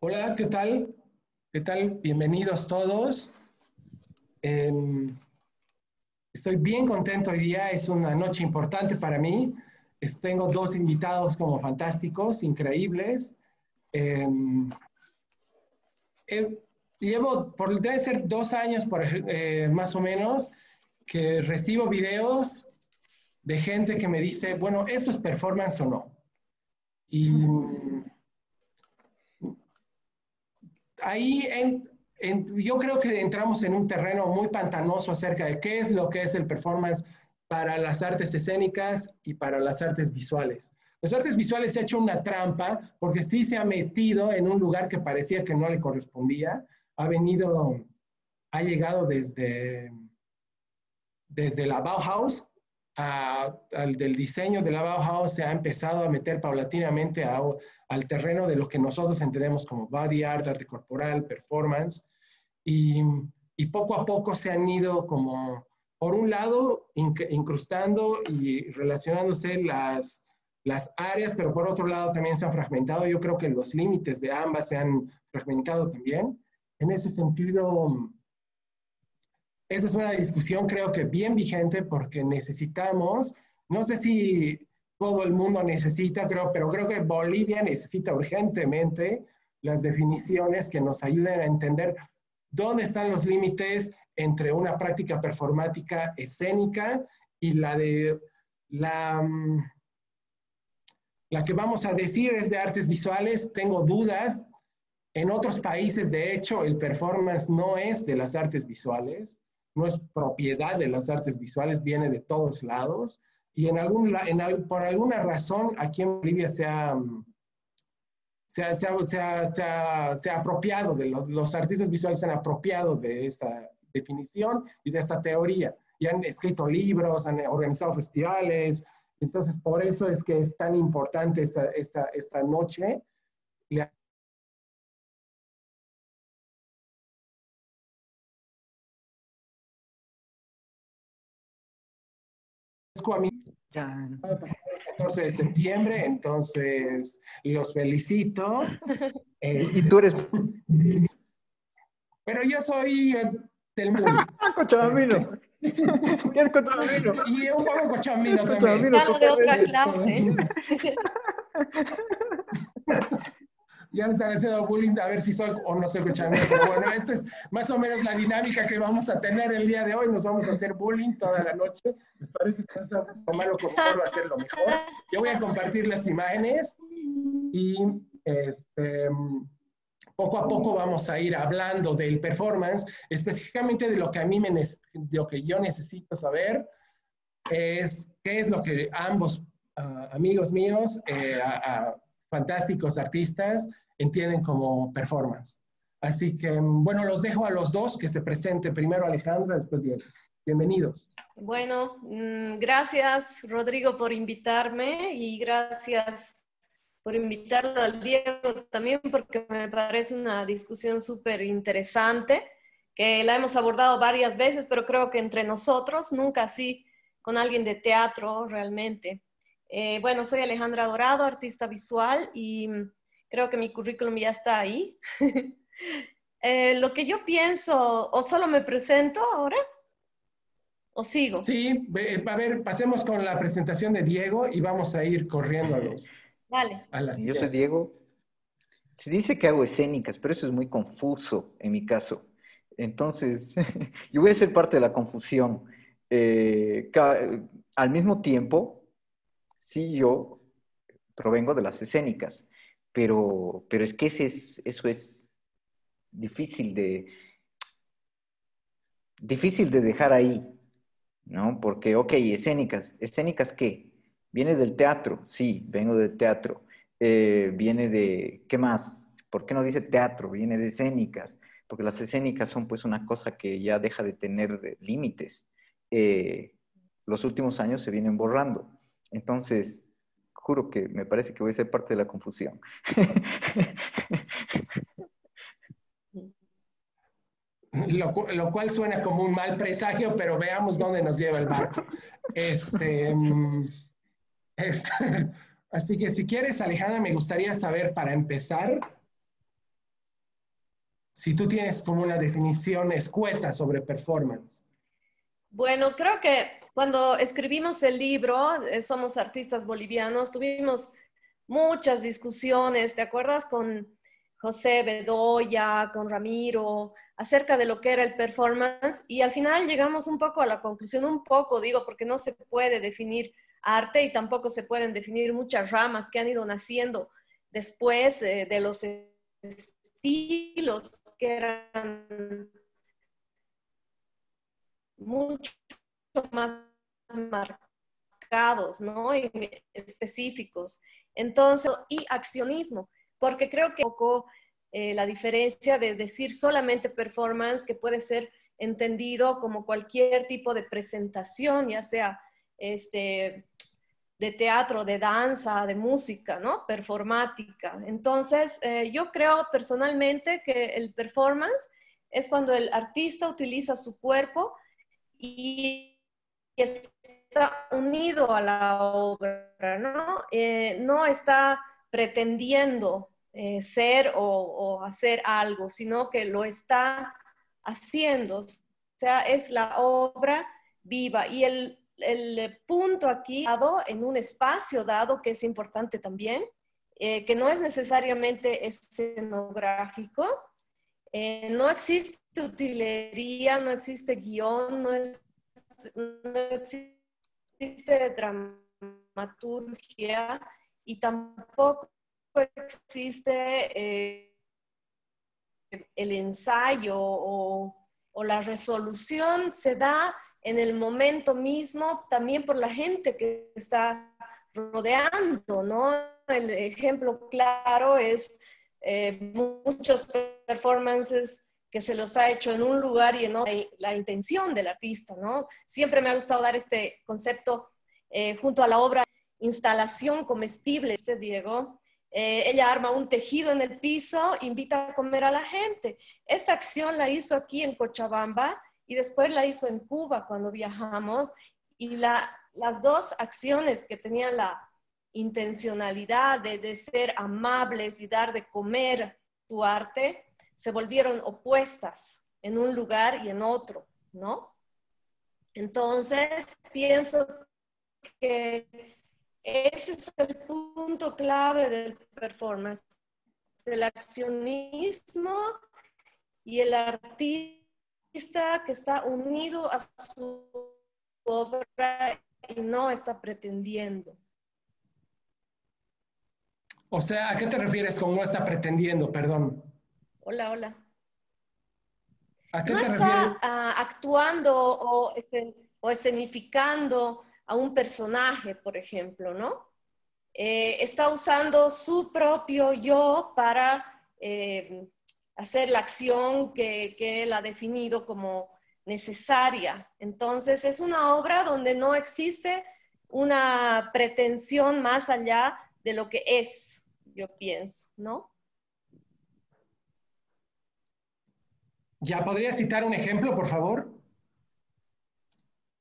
Hola, ¿qué tal? ¿Qué tal? Bienvenidos todos. Em, estoy bien contento hoy día, es una noche importante para mí. tengo dos invitados como fantásticos, increíbles. Em, llevo, por, debe ser dos años por, eh, más o menos, que recibo videos de gente que me dice, bueno, ¿esto es performance o no? Y ahí yo creo que entramos en un terreno muy pantanoso acerca de qué es lo que es el performance para las artes escénicas y para las artes visuales. Las artes visuales se ha hecho una trampa porque sí se ha metido en un lugar que parecía que no le correspondía. Ha venido, ha llegado desde, desde la Bauhaus, al del diseño de la Bauhaus se ha empezado a meter paulatinamente al terreno de lo que nosotros entendemos como body art, arte corporal, performance, y, y poco a poco se han ido como, por un lado, incrustando y relacionándose las, las áreas, pero por otro lado también se han fragmentado. Yo creo que los límites de ambas se han fragmentado también. En ese sentido, esa es una discusión creo que bien vigente porque necesitamos, no sé si todo el mundo necesita, creo, pero creo que Bolivia necesita urgentemente las definiciones que nos ayuden a entender dónde están los límites entre una práctica performática escénica y la de la, mm, la que vamos a decir es de artes visuales. Tengo dudas. En otros países, de hecho, el performance no es de las artes visuales no es propiedad de las artes visuales, viene de todos lados. Y por alguna razón aquí en Bolivia se ha, se ha, se apropiado, de los, los, artistas visuales se han apropiado de esta definición y de esta teoría. Y han escrito libros, han organizado festivales. Entonces, por eso es que es tan importante esta, esta, esta noche. A mí. El 14 de septiembre, entonces los felicito. y tú eres. Pero yo soy del mundo. Cochabamino. es cochabamino. Y un poco cochabamino también. Claro, de otra clase. ya me están haciendo bullying a ver si soy o no soy cochabamino. Pero bueno, esta es más o menos la dinámica que vamos a tener el día de hoy. Nos vamos a hacer bullying toda la noche. Me parece que está malo como a hacer lo mejor. Yo voy a compartir las imágenes y este, poco a poco vamos a ir hablando del performance, específicamente de lo que a mí me de lo que yo necesito saber es qué es lo que ambos ah, amigos míos, eh, fantásticos artistas, entienden como performance. Así que, bueno, los dejo a los dos que se presenten. Primero Alejandra, después Diego. Bienvenidos. Bueno, mm, gracias Rodrigo por invitarme y gracias por invitarlo al Diego también porque me parece una discusión súper interesante que la hemos abordado varias veces, pero creo que entre nosotros, nunca así con alguien de teatro realmente. Eh, bueno, soy Alejandra Dorado, artista visual y Creo que mi currículum ya está ahí. Eh, lo que yo pienso, o solo me presento ahora, o sigo. Sí, a ver, pasemos con la presentación de Diego y vamos a ir corriendo a los. Vale. yo soy Diego. Se dice que hago escénicas, pero eso es muy confuso en mi caso. Entonces, yo voy a ser parte de la confusión. Eh, al mismo tiempo, sí, yo provengo de las escénicas pero, pero es que ese eso es difícil de, difícil de dejar ahí, ¿no? Porque, ok, escénicas, ¿escénicas qué? Viene del teatro, sí, vengo del teatro. Eh, viene de, ¿qué más? ¿Por qué no dice teatro? Viene de escénicas, porque las escénicas son pues una cosa que ya deja de tener límites. Eh, los últimos años se vienen borrando. Entonces, juro que me parece que voy a ser parte de la confusión. Lo, cual suena como un mal presagio, pero veamos dónde nos lleva el barco. Este, mm, este así que si quieres, Alejandra, me gustaría saber para empezar, Si tú tienes como una definición escueta sobre performance. Bueno, creo que cuando escribimos el libro, eh, Somos Artistas Bolivianos, tuvimos muchas discusiones, ¿te acuerdas? Con José Bedoya, con Ramiro, acerca de lo que era el performance y al final llegamos un poco a la conclusión, un poco digo, porque no se puede definir arte y tampoco se pueden definir muchas ramas que han ido naciendo después eh, de los estilos que eran mucho más marcados, ¿no? Y específicos. Entonces, y accionismo, porque creo que un poco eh, la diferencia de decir solamente performance, que puede ser entendido como cualquier tipo de presentación, ya sea este, de teatro, de danza, de música, ¿no? Performática. Entonces, eh, yo creo personalmente que el performance es cuando el artista utiliza su cuerpo y está unido a la obra, ¿no? Eh, no está pretendiendo eh, ser o, hacer algo, sino que lo está haciendo. O sea, es la obra viva. Y el, el punto aquí, dado en un espacio dado, que es importante también, eh, que no es necesariamente escenográfico, no existe utilería, no existe guion, no, existe dramaturgia y tampoco existe eh, el ensayo o, la resolución se da en el momento mismo también por la gente que está rodeando, ¿no? El ejemplo claro es eh, muchos performances que se los ha hecho en un lugar y no la intención del artista, ¿no? Siempre me ha gustado dar este concepto eh, junto a la obra Instalación Comestible, este Diego. Eh, ella arma un tejido en el piso, invita a comer a la gente. Esta acción la hizo aquí en Cochabamba y después la hizo en Cuba cuando viajamos. Y la, las dos acciones que tenían la intencionalidad de, de ser amables y dar de comer tu arte, se volvieron opuestas en un lugar y en otro, ¿no? Entonces, pienso que ese es el punto clave del performance, el accionismo y el artista que está unido a su obra y no está pretendiendo. O sea, ¿a qué te refieres con no está pretendiendo? Perdón. Hola, hola. ¿A qué no está ah, actuando o, o, escenificando a un personaje, por ejemplo, ¿no? Eh, está usando su propio yo para eh, hacer la acción que, que él ha definido como necesaria. Entonces, es una obra donde no existe una pretensión más allá de lo que es, yo pienso, ¿no? ¿Ya podría citar un ejemplo, por favor?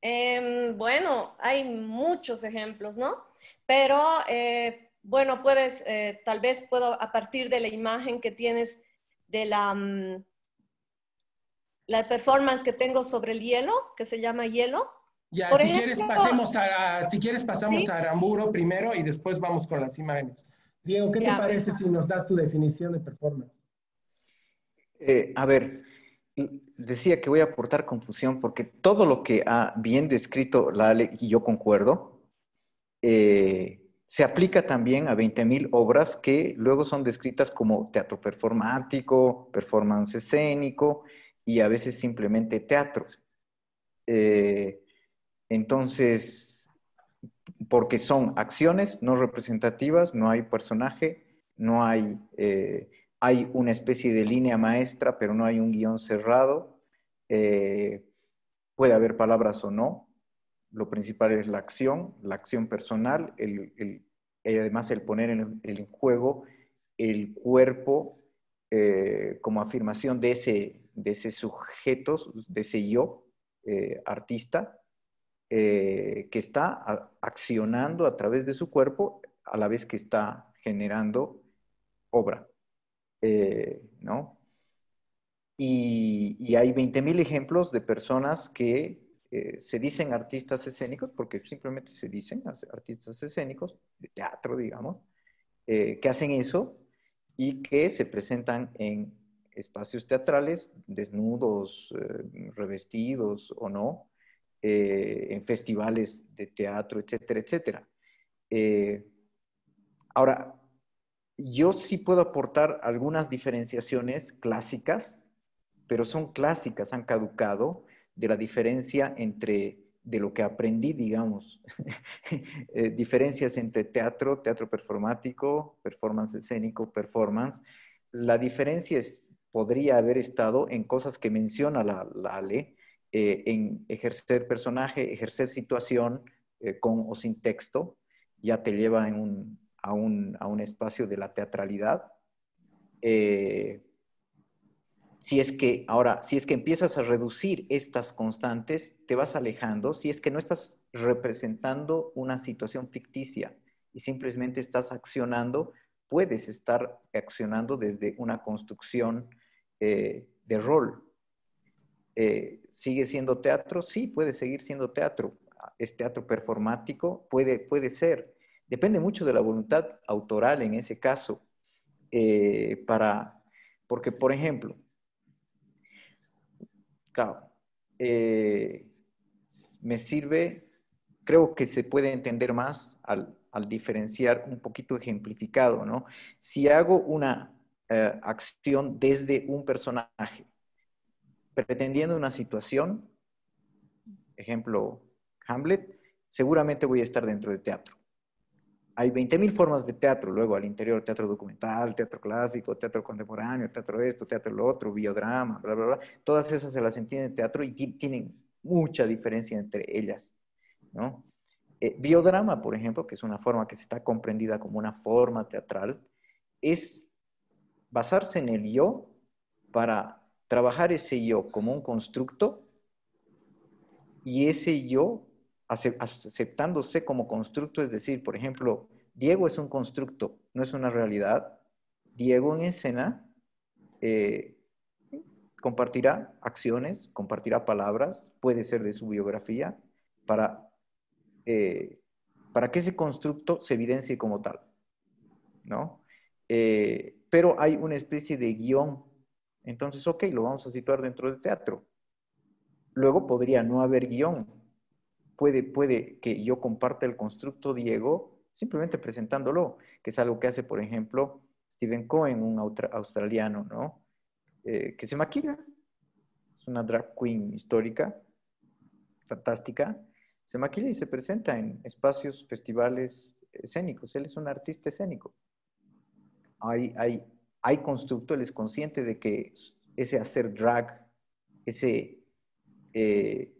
Em, bueno, hay muchos ejemplos, ¿no? Pero, eh, bueno, puedes, eh, tal vez puedo, a partir de la imagen que tienes de la, mm, la performance que tengo sobre el hielo, que se llama hielo. Ya, si quieres pasemos a, si quieres pasamos a Aramburo primero y después vamos con las imágenes. Diego, ¿qué te parece si nos das tu definición de performance? Eh, a ver, decía que voy a aportar confusión porque todo lo que ha bien descrito la Ale, y yo concuerdo, eh, se aplica también a 20.000 obras que luego son descritas como teatro performático, performance escénico y a veces simplemente teatro. Eh, entonces, porque son acciones no representativas, no hay personaje, no hay... Eh, hay una especie de línea maestra, pero no hay un guion cerrado. Eh, puede haber palabras o no. Lo principal es la acción, la acción personal, y además el poner en, juego el cuerpo eh, como afirmación de ese, de ese sujeto, de ese yo eh, artista, que está accionando a través de su cuerpo a la vez que está generando obra. Eh, ¿no? y, hay 20.000 ejemplos de personas que eh, se dicen artistas escénicos, porque simplemente se dicen artistas escénicos, de teatro, digamos, eh, que hacen eso y que se presentan en espacios teatrales, desnudos, revestidos o no, en festivales de teatro, etcétera, etcétera. ahora, yo sí puedo aportar algunas diferenciaciones clásicas pero son clásicas, han caducado de la diferencia entre de lo que aprendí, digamos, eh, diferencias entre teatro, teatro performático, performance escénico, performance. La diferencia podría haber estado en cosas que menciona la, la Ale, eh, en ejercer personaje, ejercer situación eh, con o sin texto, ya te lleva en un, a, un, a, un, espacio de la teatralidad si es que, ahora, si es que empiezas a reducir estas constantes, te vas alejando, si es que no estás representando una situación ficticia y simplemente estás accionando, puedes estar accionando desde una construcción eh, de rol. Eh, ¿Sigue siendo teatro? Sí, puede seguir siendo teatro. ¿Es teatro performático? Puede, puede ser. Depende mucho de la voluntad autoral en ese caso. Eh, para, porque, por ejemplo. Eh, me sirve, creo que se puede entender más al, diferenciar un poquito ejemplificado, ¿no? Si hago una eh, acción desde un personaje, pretendiendo una situación, ejemplo, Hamlet, seguramente voy a estar dentro de teatro hay 20.000 formas de teatro, luego al interior, teatro documental, teatro clásico, teatro contemporáneo, teatro esto, teatro lo otro, biodrama, bla, bla, bla. Todas esas se las entiende en teatro y tienen mucha diferencia entre ellas. Eh, biodrama, por ejemplo, que es una forma que está comprendida como una forma teatral, es basarse en el yo para trabajar ese yo como un constructo y ese yo aceptándose como constructo, es decir, por ejemplo, Diego es un constructo, no es una realidad. Diego en escena eh, compartirá acciones, compartirá palabras, puede ser de su biografía, para, eh, para que ese constructo se evidencie como tal, ¿no? Eh, pero hay una especie de guion. Entonces, ok, lo vamos a situar dentro del teatro. Luego podría no haber guion, puede, puede que yo comparta el constructo Diego simplemente presentándolo, que es algo que hace, por ejemplo, Stephen Cohen, un australiano, ¿no? Eh, que se maquilla. Es una drag queen histórica, fantástica. Se maquilla y se presenta en espacios, festivales escénicos. Él es un artista escénico. Hay, hay, hay constructo, él es consciente de que ese hacer drag, ese eh,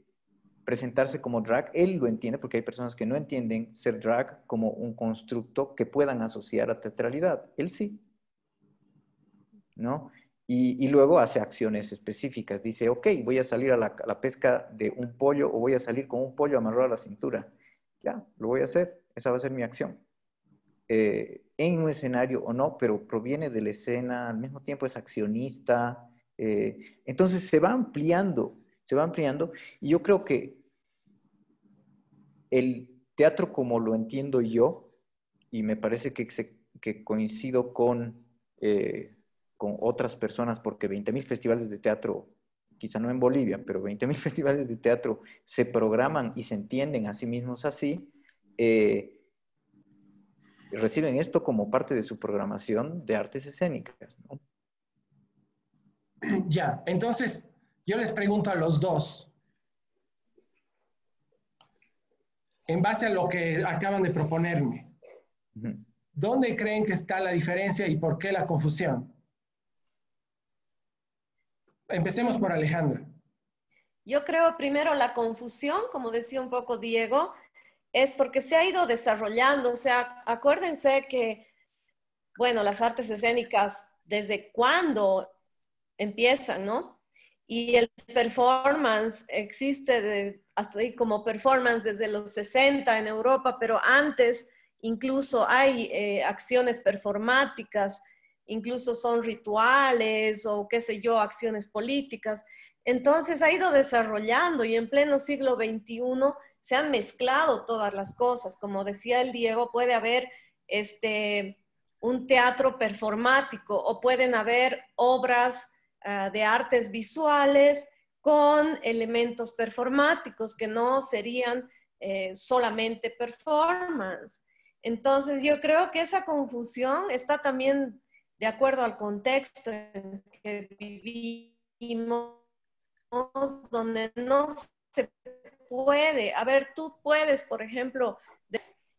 presentarse como drag, él lo entiende porque hay personas que no entienden ser drag como un constructo que puedan asociar a teatralidad. Él sí. ¿No? Y, luego hace acciones específicas. Dice, ok, voy a salir a la, pesca de un pollo o voy a salir con un pollo amarrado a la cintura. Ya, lo voy a hacer. Esa va a ser mi acción. Eh, en un escenario o no, pero proviene de la escena, al mismo tiempo es accionista. Eh, entonces se va ampliando se va ampliando y yo creo que el teatro como lo entiendo yo, y me parece que, que coincido con, eh, con otras personas, porque 20.000 festivales de teatro, quizá no en Bolivia, pero 20.000 festivales de teatro se programan y se entienden a sí mismos así, eh, reciben esto como parte de su programación de artes escénicas. Ya, entonces yo les pregunto a los dos, en base a lo que acaban de proponerme, ¿dónde creen que está la diferencia y por qué la confusión? Empecemos por Alejandra. Yo creo primero la confusión, como decía un poco Diego, es porque se ha ido desarrollando. O sea, acuérdense que, bueno, las artes escénicas, ¿desde cuándo empiezan, no? Y el performance existe así como performance desde los 60 en Europa, pero antes incluso hay eh, acciones performáticas incluso son rituales o qué sé yo, acciones políticas. Entonces ha ido desarrollando y en pleno siglo XXI se han mezclado todas las cosas. Como decía el Diego, puede haber este, un teatro performático o pueden haber obras ah, de artes visuales con elementos performáticos que no serían eh, solamente performance. Entonces yo creo que esa confusión está también de acuerdo al contexto en que vivimos, donde no se puede. A ver, tú puedes, por ejemplo,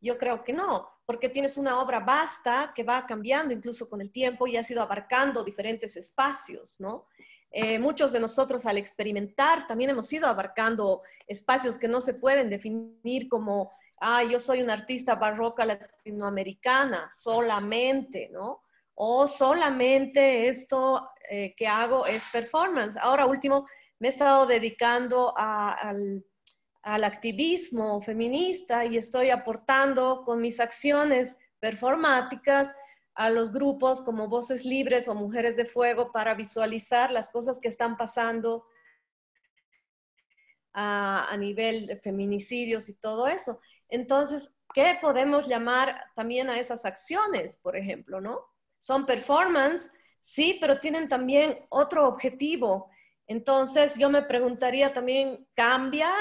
yo creo que no, porque tienes una obra vasta que va cambiando incluso con el tiempo y ha sido abarcando diferentes espacios, ¿no? Eh, muchos de nosotros al experimentar también hemos ido abarcando espacios que no se pueden definir como, ah, yo soy una artista barroca latinoamericana solamente, ¿no? O solamente esto eh, que hago es performance. Ahora último, me he estado dedicando al al activismo feminista y estoy aportando con mis acciones performáticas a los grupos como Voces Libres o Mujeres de Fuego para visualizar las cosas que están pasando a, nivel de feminicidios y todo eso. Entonces, ¿qué podemos llamar también a esas acciones, por ejemplo, no? Son performance, sí, pero tienen también otro objetivo. Entonces, yo me preguntaría también, ¿cambia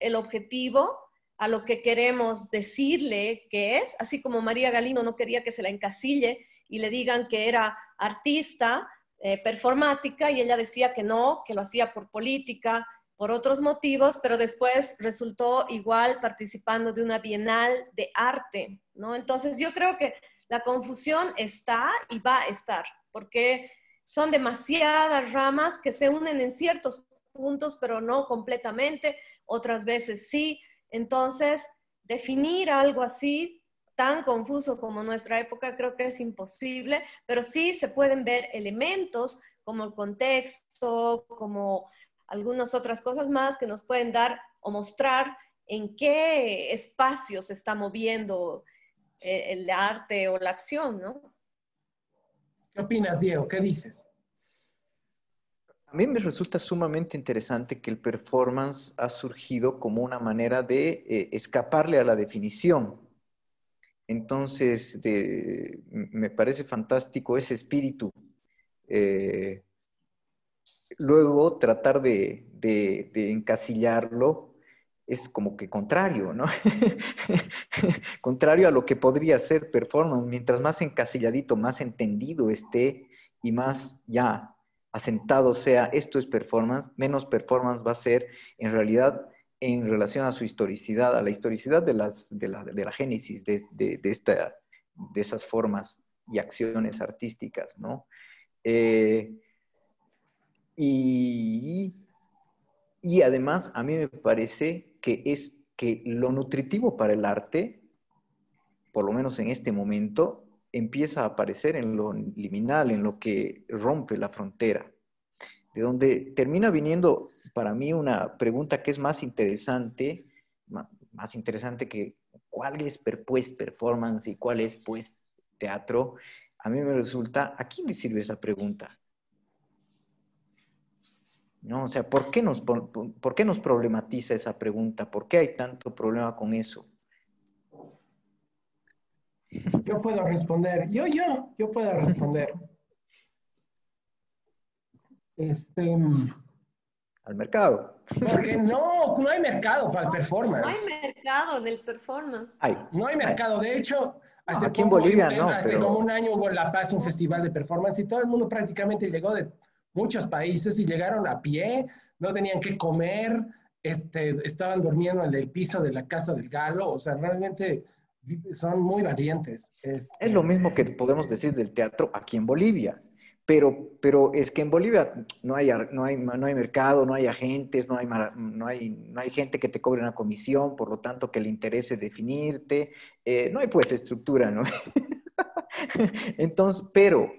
el objetivo a lo que queremos decirle que es, así como María Galino no quería que se la encasille y le digan que era artista eh, performática y ella decía que no, que lo hacía por política, por otros motivos, pero después resultó igual participando de una bienal de arte, ¿no? Entonces yo creo que la confusión está y va a estar, porque son demasiadas ramas que se unen en ciertos puntos, pero no completamente, otras veces sí. Entonces, definir algo así tan confuso como nuestra época creo que es imposible, pero sí se pueden ver elementos como el contexto, como algunas otras cosas más que nos pueden dar o mostrar en qué espacio se está moviendo eh, el arte o la acción, ¿no? ¿Qué opinas, Diego? ¿Qué dices? A mí me resulta sumamente interesante que el performance ha surgido como una manera de eh, escaparle a la definición. Entonces, me parece fantástico ese espíritu. Eh, luego, tratar de, encasillarlo es como que contrario, ¿no? contrario a lo que podría ser performance. Mientras más encasilladito, más entendido esté y más ya asentado sea esto es performance, menos performance va a ser en realidad en relación a su historicidad, a la historicidad de, las, de, la, de la génesis de, de, esta, de esas formas y acciones artísticas, ¿no? Eh, y, y además a mí me parece que es que lo nutritivo para el arte, por lo menos en este momento, empieza a aparecer en lo liminal, en lo que rompe la frontera, de donde termina viniendo para mí una pregunta que es más interesante, más interesante que cuál es pues performance y cuál es pues teatro. A mí me resulta, ¿a quién le sirve esa pregunta? ¿No? O sea, ¿por qué, nos, por qué nos problematiza esa pregunta? ¿Por qué hay tanto problema con eso? Yo puedo responder. Yo, yo, yo puedo responder. Este. Al mercado. Porque no, no hay mercado para el performance. No hay mercado del performance. no hay mercado. De hecho, hace, aquí en Bolivia, no, hace como un año hubo en La Paz un festival de performance y todo el mundo prácticamente llegó de muchos países y llegaron a pie, no tenían que comer, este, estaban durmiendo en el piso de la casa del galo. O sea, realmente son muy valientes. Es, lo mismo que podemos decir del teatro aquí en Bolivia. Pero, pero es que en Bolivia no hay, no, hay, no hay mercado, no hay agentes, no hay, no, hay, no hay gente que te cobre una comisión, por lo tanto que le interese definirte. Eh, no hay pues estructura, ¿no? Entonces, pero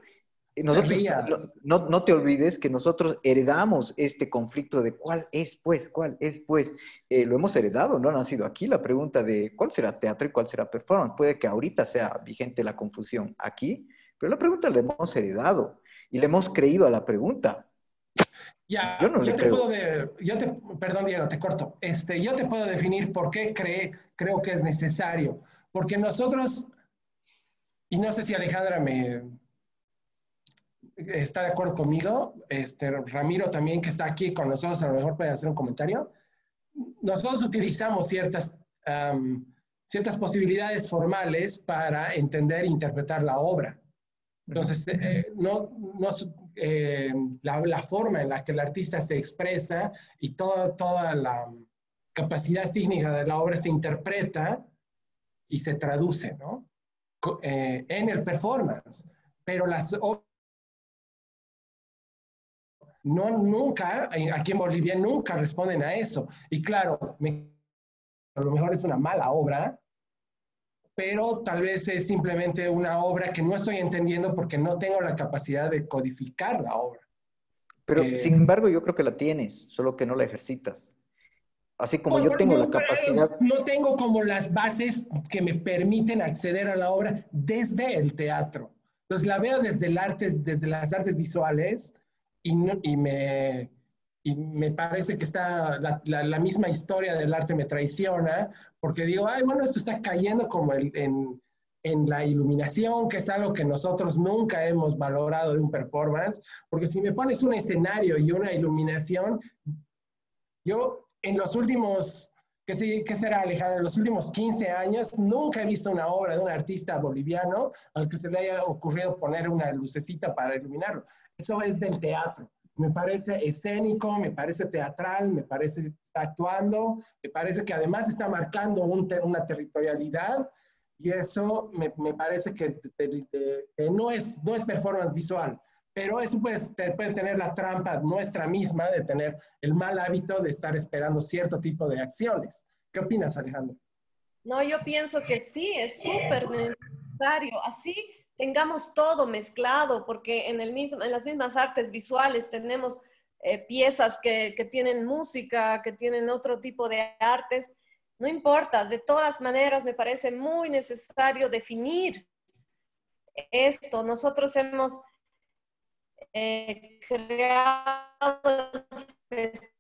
nosotros, no, no, te olvides que nosotros heredamos este conflicto de cuál es, pues, cuál es, pues. Eh, lo hemos heredado, no ha nacido aquí la pregunta de cuál será teatro y cuál será performance. Puede que ahorita sea vigente la confusión aquí, Pero la pregunta la hemos heredado y le hemos creído a la pregunta. Ya, yo, no te puedo, yo te, perdón Diego, te corto. Este, yo te puedo definir por qué cree, creo que es necesario. Porque nosotros, y no sé si Alejandra me está de acuerdo conmigo, este, Ramiro también que está aquí con nosotros, a lo mejor puede hacer un comentario. Nosotros utilizamos ciertas, ciertas posibilidades formales para entender e interpretar la obra. Entonces, eh, no, no eh, la, la, forma en la que el artista se expresa y toda, toda la capacidad sísmica de la obra se interpreta y se traduce, ¿no? Eh, en el performance. Pero las no nunca, aquí en Bolivia nunca responden a eso. Y claro, a lo mejor es una mala obra, pero tal vez es simplemente una obra que no estoy entendiendo porque no tengo la capacidad de codificar la obra. Pero eh, sin embargo yo creo que la tienes, solo que no la ejercitas. Así como yo tengo la capacidad... No tengo como las bases que me permiten acceder a la obra desde el teatro. Entonces la veo desde el arte, desde las artes visuales y, y me, y me parece que está la, la, misma historia del arte me traiciona, porque digo, ay, bueno, esto está cayendo como el, en, en, la iluminación, que es algo que nosotros nunca hemos valorado de un performance, porque si me pones un escenario y una iluminación, yo en los últimos, ¿qué, qué será Alejandro? En los últimos 15 años nunca he visto una obra de un artista boliviano al que se le haya ocurrido poner una lucecita para iluminarlo. Eso es del teatro me parece escénico, me parece teatral, me parece que está actuando, me parece que además está marcando una territorialidad y eso me, me parece que, no, es, no es performance visual, pero eso puede, puede tener la trampa nuestra misma de tener el mal hábito de estar esperando cierto tipo de acciones. ¿Qué opinas, Alejandro? No, yo pienso que sí, es súper necesario. Así tengamos todo mezclado, porque en, el mismo, en las mismas artes visuales tenemos eh, piezas que, que, tienen música, que tienen otro tipo de artes. No importa, de todas maneras me parece muy necesario definir esto. Nosotros hemos creado festivales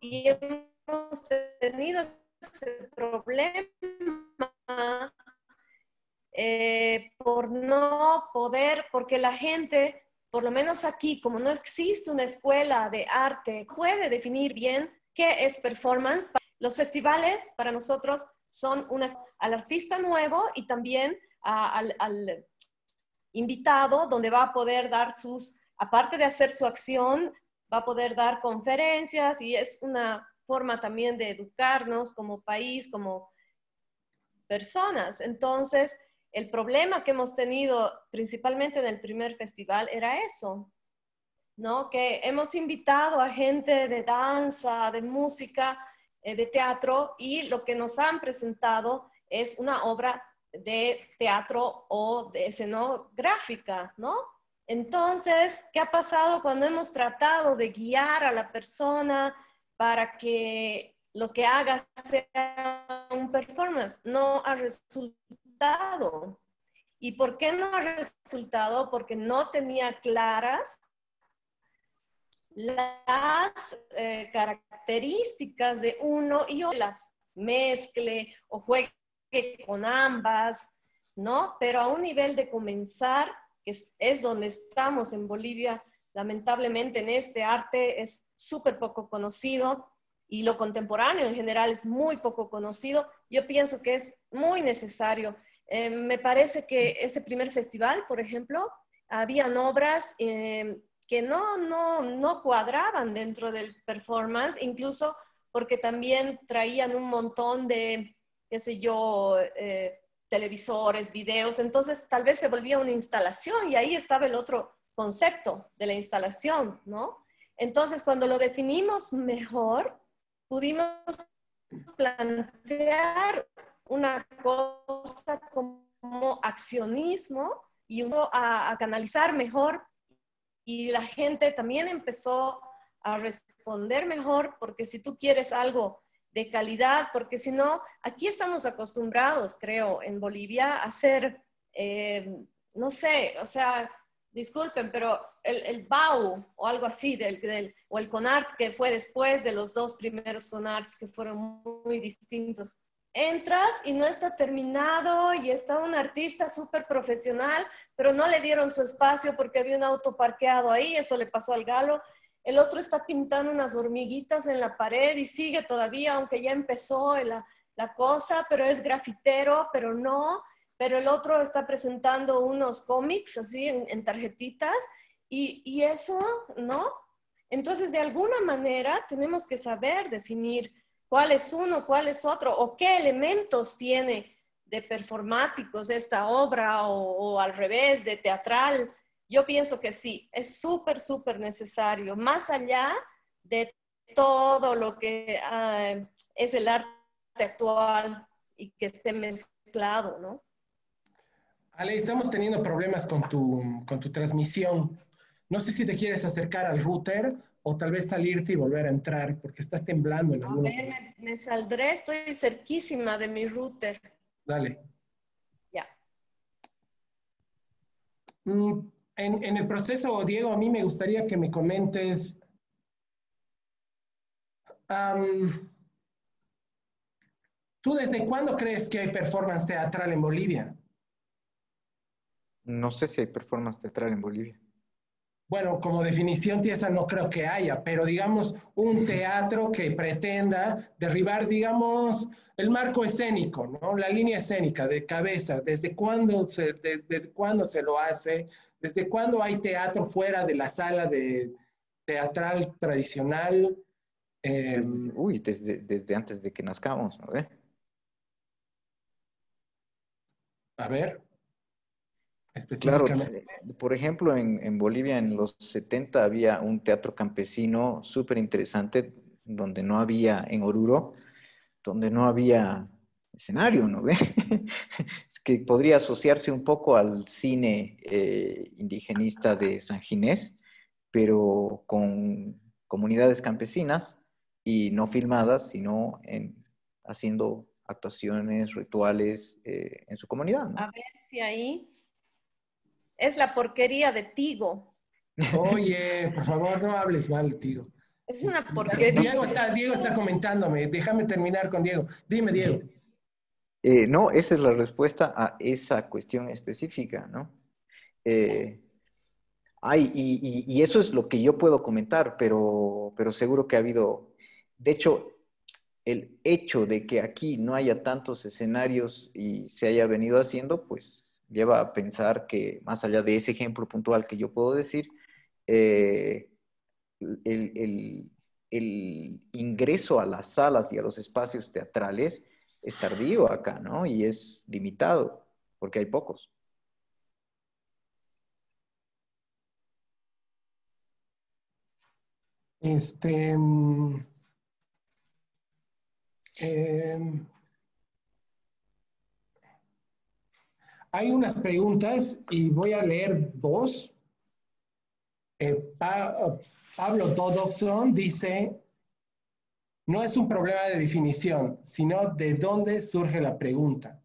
y hemos tenido ese problema eh, por no poder, porque la gente, por lo menos aquí, como no existe una escuela de arte, puede definir bien qué es performance. Los festivales para nosotros son una, al artista nuevo y también al, al invitado, donde va a poder dar sus, aparte de hacer su acción, va a poder dar conferencias y es una forma también de educarnos como país, como personas. Entonces, el problema que hemos tenido principalmente en el primer festival era eso, ¿no? Que hemos invitado a gente de danza, de música, de teatro y lo que nos han presentado es una obra de teatro o de escenográfica, ¿no? Entonces, ¿qué ha pasado cuando hemos tratado de guiar a la persona, para que lo que haga sea un performance. No ha resultado. ¿Y por qué no ha resultado? Porque no tenía claras las eh, características de uno y otro, las mezcle o juegue con ambas, ¿no? Pero a un nivel de comenzar, que es, es donde estamos en Bolivia, lamentablemente en este arte es súper poco conocido y lo contemporáneo en general es muy poco conocido. Yo pienso que es muy necesario. Eh, me parece que ese primer festival, por ejemplo, habían obras eh, que no, no, no cuadraban dentro del performance, incluso porque también traían un montón de, qué sé yo, eh, televisores, videos, entonces tal vez se volvía una instalación y ahí estaba el otro concepto de la instalación, ¿no? Entonces, cuando lo definimos mejor, pudimos plantear una cosa como accionismo y uno a, canalizar mejor y la gente también empezó a responder mejor porque si tú quieres algo de calidad, porque si no, aquí estamos acostumbrados, creo, en Bolivia a hacer, eh, no sé, o sea, disculpen, pero el, el BAU o algo así, del, o el CONART que fue después de los dos primeros CONARTs que fueron muy distintos. Entras y no está terminado y está un artista súper profesional, pero no le dieron su espacio porque había un auto parqueado ahí, eso le pasó al galo el otro está pintando unas hormiguitas en la pared y sigue todavía, aunque ya empezó la, cosa, pero es grafitero, pero no, pero el otro está presentando unos cómics así en, tarjetitas y, y, eso, ¿no? Entonces, de alguna manera tenemos que saber definir cuál es uno, cuál es otro, o qué elementos tiene de performáticos esta obra, o, al revés, de teatral, yo pienso que sí, es súper, súper necesario, más allá de todo lo que ah, es el arte actual y que esté mezclado, ¿no? Ale, estamos teniendo problemas con tu, con tu transmisión. No sé si te quieres acercar al router o tal vez salirte y volver a entrar porque estás temblando en algún momento. Me, me saldré, estoy cerquísima de mi router. Dale. Ya. Mm, en, el proceso, Diego, a mí me gustaría que me comentes. ¿Tú desde cuándo crees que hay performance teatral en Bolivia? No sé si hay performance teatral en Bolivia. Bueno, como definición tiesa no creo que haya, pero digamos un teatro que pretenda derribar, digamos, el marco escénico, ¿no? La línea escénica de cabeza, desde cuándo se, desde cuándo se lo hace, ¿Desde cuándo hay teatro fuera de la sala de teatral tradicional? Em, uy, desde, antes de que nazcamos, a ver. A ver. Específicamente. Claro, por ejemplo, en, Bolivia en los 70 había un teatro campesino súper interesante donde no había, en Oruro, donde no había escenario, ¿no ve? que podría asociarse un poco al cine eh, indigenista de San Ginés, pero con comunidades campesinas y no filmadas, sino en, haciendo actuaciones, rituales eh, en su comunidad. A ver si ahí es la porquería de Tigo. Oye, por favor, no hables mal de Tigo. Es una porquería. Diego está, Diego está comentándome. Déjame terminar con Diego. Dime, Diego. Eh, no, esa es la respuesta a esa cuestión específica, ¿no? Eh, y, eso es lo que yo puedo comentar, pero, pero seguro que ha habido, de hecho, el hecho de que aquí no haya tantos escenarios y se haya venido haciendo, pues lleva a pensar que más allá de ese ejemplo puntual que yo puedo decir, eh, el, el ingreso a las salas y a los espacios teatrales es tardío acá, ¿no? Y es limitado, porque hay pocos. Este. Mm, hay unas preguntas y voy a leer dos. Eh, Pablo Dodoxon dice, no es un problema de definición, sino de dónde surge la pregunta.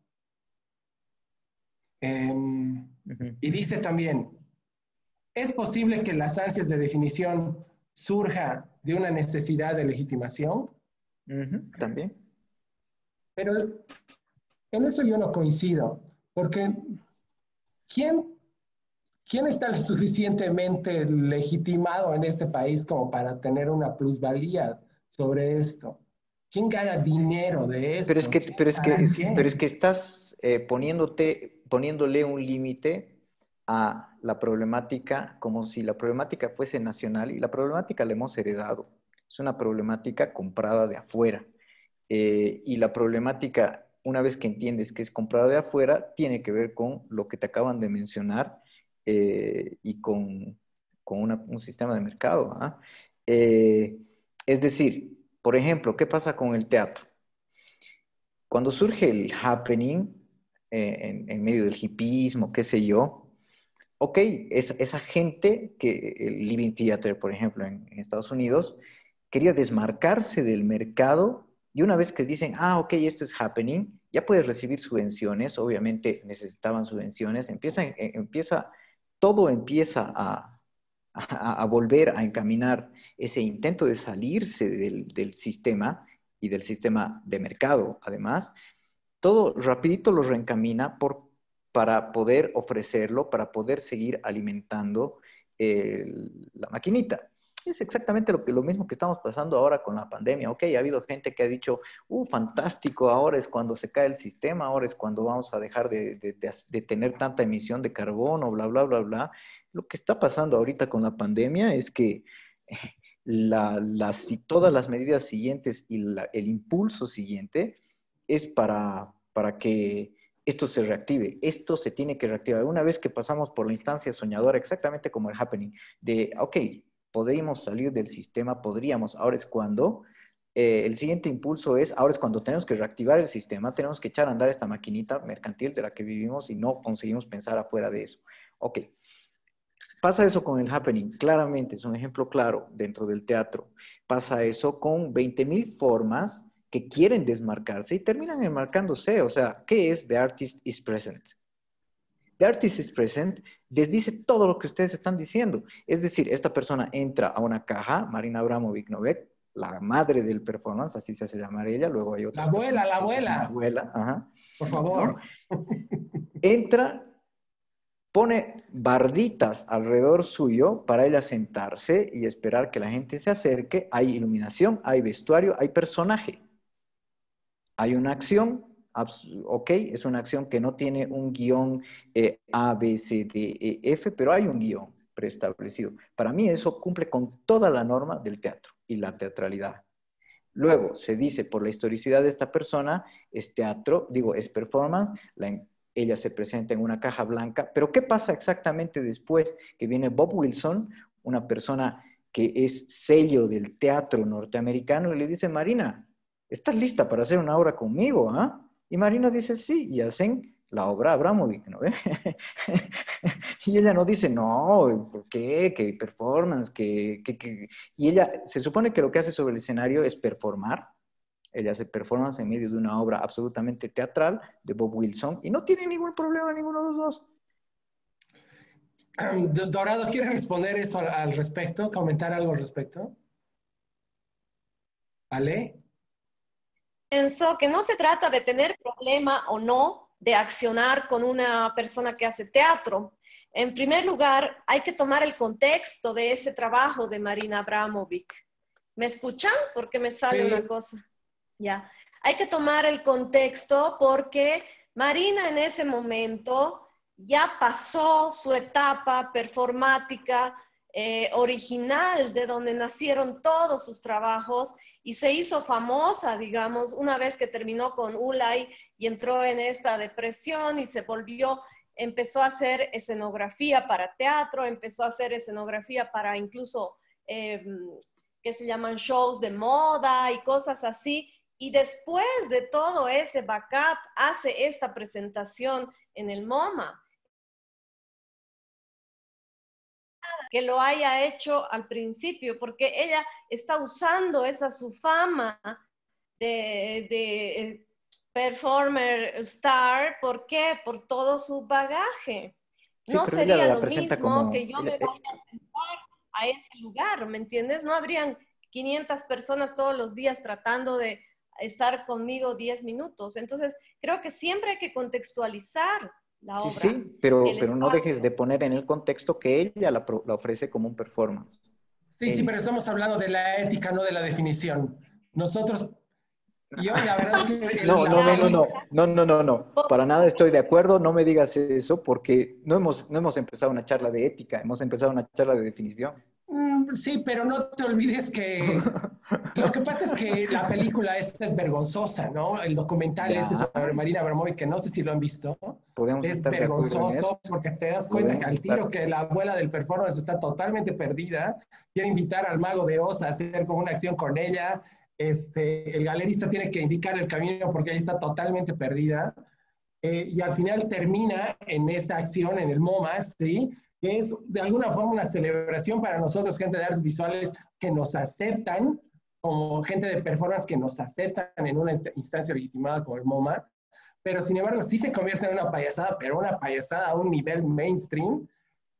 Em, y dice también, ¿es posible que las ansias de definición surja de una necesidad de legitimación? también. Pero en eso yo no coincido, porque ¿quién, ¿quién está lo suficientemente legitimado en este país como para tener una plusvalía sobre esto? ¿Quién gana dinero de esto? Pero es que, pero es que, pero es que estás eh, poniéndote, poniéndole un límite a la problemática como si la problemática fuese nacional y la problemática la hemos heredado. Es una problemática comprada de afuera. Eh, y la problemática, una vez que entiendes que es comprada de afuera, tiene que ver con lo que te acaban de mencionar eh, y con, con un sistema de mercado. ¿ah? Es decir, por ejemplo, ¿qué pasa con el teatro? Cuando surge el happening eh, en, medio del hipismo, qué sé yo, ok, esa gente que el Living Theater, por ejemplo, en, Estados Unidos, quería desmarcarse del mercado Y una vez que dicen, ah, ok, esto es happening, ya puedes recibir subvenciones, obviamente necesitaban subvenciones, empieza, eh, empieza todo empieza a, volver a encaminar ese intento de salirse del, sistema y del sistema de mercado, además, todo rapidito lo reencamina para poder ofrecerlo, para poder seguir alimentando la maquinita. Es exactamente lo, que, lo mismo que estamos pasando ahora con la pandemia. Ok, ha habido gente que ha dicho, uh, fantástico, ahora es cuando se cae el sistema, ahora es cuando vamos a dejar de, de, tener tanta emisión de carbono, bla, bla, bla, bla. Lo que está pasando ahorita con la pandemia es que la, las, todas las medidas siguientes y el impulso siguiente es para, para que esto se reactive, esto se tiene que reactivar. Una vez que pasamos por la instancia soñadora, exactamente como el happening, de, ok, podríamos salir del sistema, podríamos, ahora es cuando. Eh, el siguiente impulso es, ahora es cuando tenemos que reactivar el sistema, tenemos que echar a andar esta maquinita mercantil de la que vivimos y no conseguimos pensar afuera de eso. Ok, pasa eso con el happening, claramente, es un ejemplo claro dentro del teatro. Pasa eso con 20.000 formas que quieren desmarcarse y terminan enmarcándose. O sea, ¿qué es The Artist is Present? The Artist is Present les dice todo lo que ustedes están diciendo. Es decir, esta persona entra a una caja, Marina Abramovic Novek, la madre del performance, así se hace llamar ella, luego hay otra. La abuela, la abuela. La abuela, ajá. Por favor. Entra, pone barditas alrededor suyo para ella sentarse y esperar que la gente se acerque. Hay iluminación, hay vestuario, hay personaje. Hay una acción, ok, es una acción que no tiene un guion eh, A, B, C, D, E, F, pero hay un guion preestablecido. Para mí eso cumple con toda la norma del teatro y la teatralidad. Luego se dice por la historicidad de esta persona, es teatro, digo, es performance, ella se presenta en una caja blanca, pero ¿qué pasa exactamente después que viene Bob Wilson, una persona que es sello del teatro norteamericano, y le dice, Marina, ¿estás lista para hacer una obra conmigo? ¿ah? Y Marina dice, sí, y hacen la obra Abramovic, ¿no? y ella no dice, no, ¿por qué? ¿Qué performance? ¿Qué, Y ella se supone que lo que hace sobre el escenario es performar. Ella hace performance en medio de una obra absolutamente teatral de Bob Wilson y no tiene ningún problema ninguno de los dos. Dorado, ¿quieres responder eso al respecto? ¿Comentar algo al respecto? ¿Vale? Pienso que no se trata de tener problema o no de accionar con una persona que hace teatro. En primer lugar, hay que tomar el contexto de ese trabajo de Marina Abramovic. ¿Me escuchan? Porque me sale una cosa. Ya. Hay que tomar el contexto porque Marina en ese momento ya pasó su etapa performática eh, original de donde nacieron todos sus trabajos y se hizo famosa, digamos, una vez que terminó con Ulay y entró en esta depresión y se volvió, empezó a hacer escenografía para teatro, empezó a hacer escenografía para incluso, eh, que se llaman shows de moda y cosas así. Y después de todo ese backup, hace esta presentación en el MoMA. Que lo haya hecho al principio, porque ella está usando esa su fama de, de performer star, ¿por qué? Por todo su bagaje. no sería lo mismo que yo me vaya a sentar a ese lugar, ¿me entiendes? No habrían 500 personas todos los días tratando de estar conmigo 10 minutos. Entonces, creo que siempre hay que contextualizar Sí, sí, pero, pero no dejes de poner en el contexto que ella la, ofrece como un performance. Sí, sí, pero estamos hablando de la ética, no de la definición. Nosotros, yo la verdad es que... no, no, no, no, no, no, no, no, no, para nada estoy de acuerdo, no me digas eso porque no hemos, no hemos empezado una charla de ética, hemos empezado una charla de definición. Mm, sí, pero no te olvides que lo que pasa es que la película esta es vergonzosa, ¿no? El documental ese sobre Marina Abramovic, que no sé si lo han visto, es vergonzoso porque te das cuenta que al tiro que la abuela del performance está totalmente perdida, quiere invitar al mago de Oz a hacer como una acción con ella, este, el galerista tiene que indicar el camino porque ella está totalmente perdida, eh, y al final termina en esta acción en el MoMA, ¿sí? Que es de alguna forma una celebración para nosotros, gente de artes visuales, que nos aceptan como gente de performance que nos aceptan en una instancia legitimada como el MoMA, pero sin embargo sí se convierte en una payasada, pero una payasada a un nivel mainstream.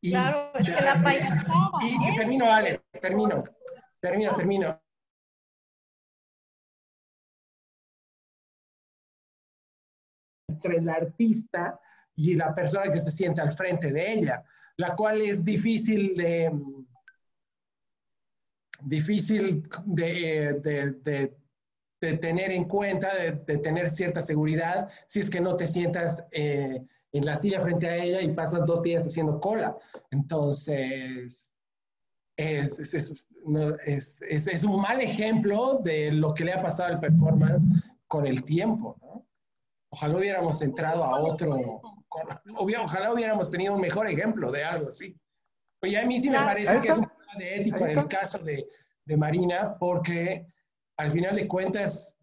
Y, claro, es que la payasada. Y, termino, Ale, termino, termino, termino. Entre el artista y la persona que se siente al frente de ella, la cual es difícil de difícil de, tener en cuenta, de, tener cierta seguridad, si es que no te sientas eh, en la silla frente a ella y pasas dos días haciendo cola. Entonces, es, es, un mal ejemplo de lo que le ha pasado al performance con el tiempo. Ojalá hubiéramos entrado a otro, ojalá hubiéramos tenido un mejor ejemplo de algo así. Oye, a mí sí me parece que es un problema de ético en el caso de, de Marina, porque al final de cuentas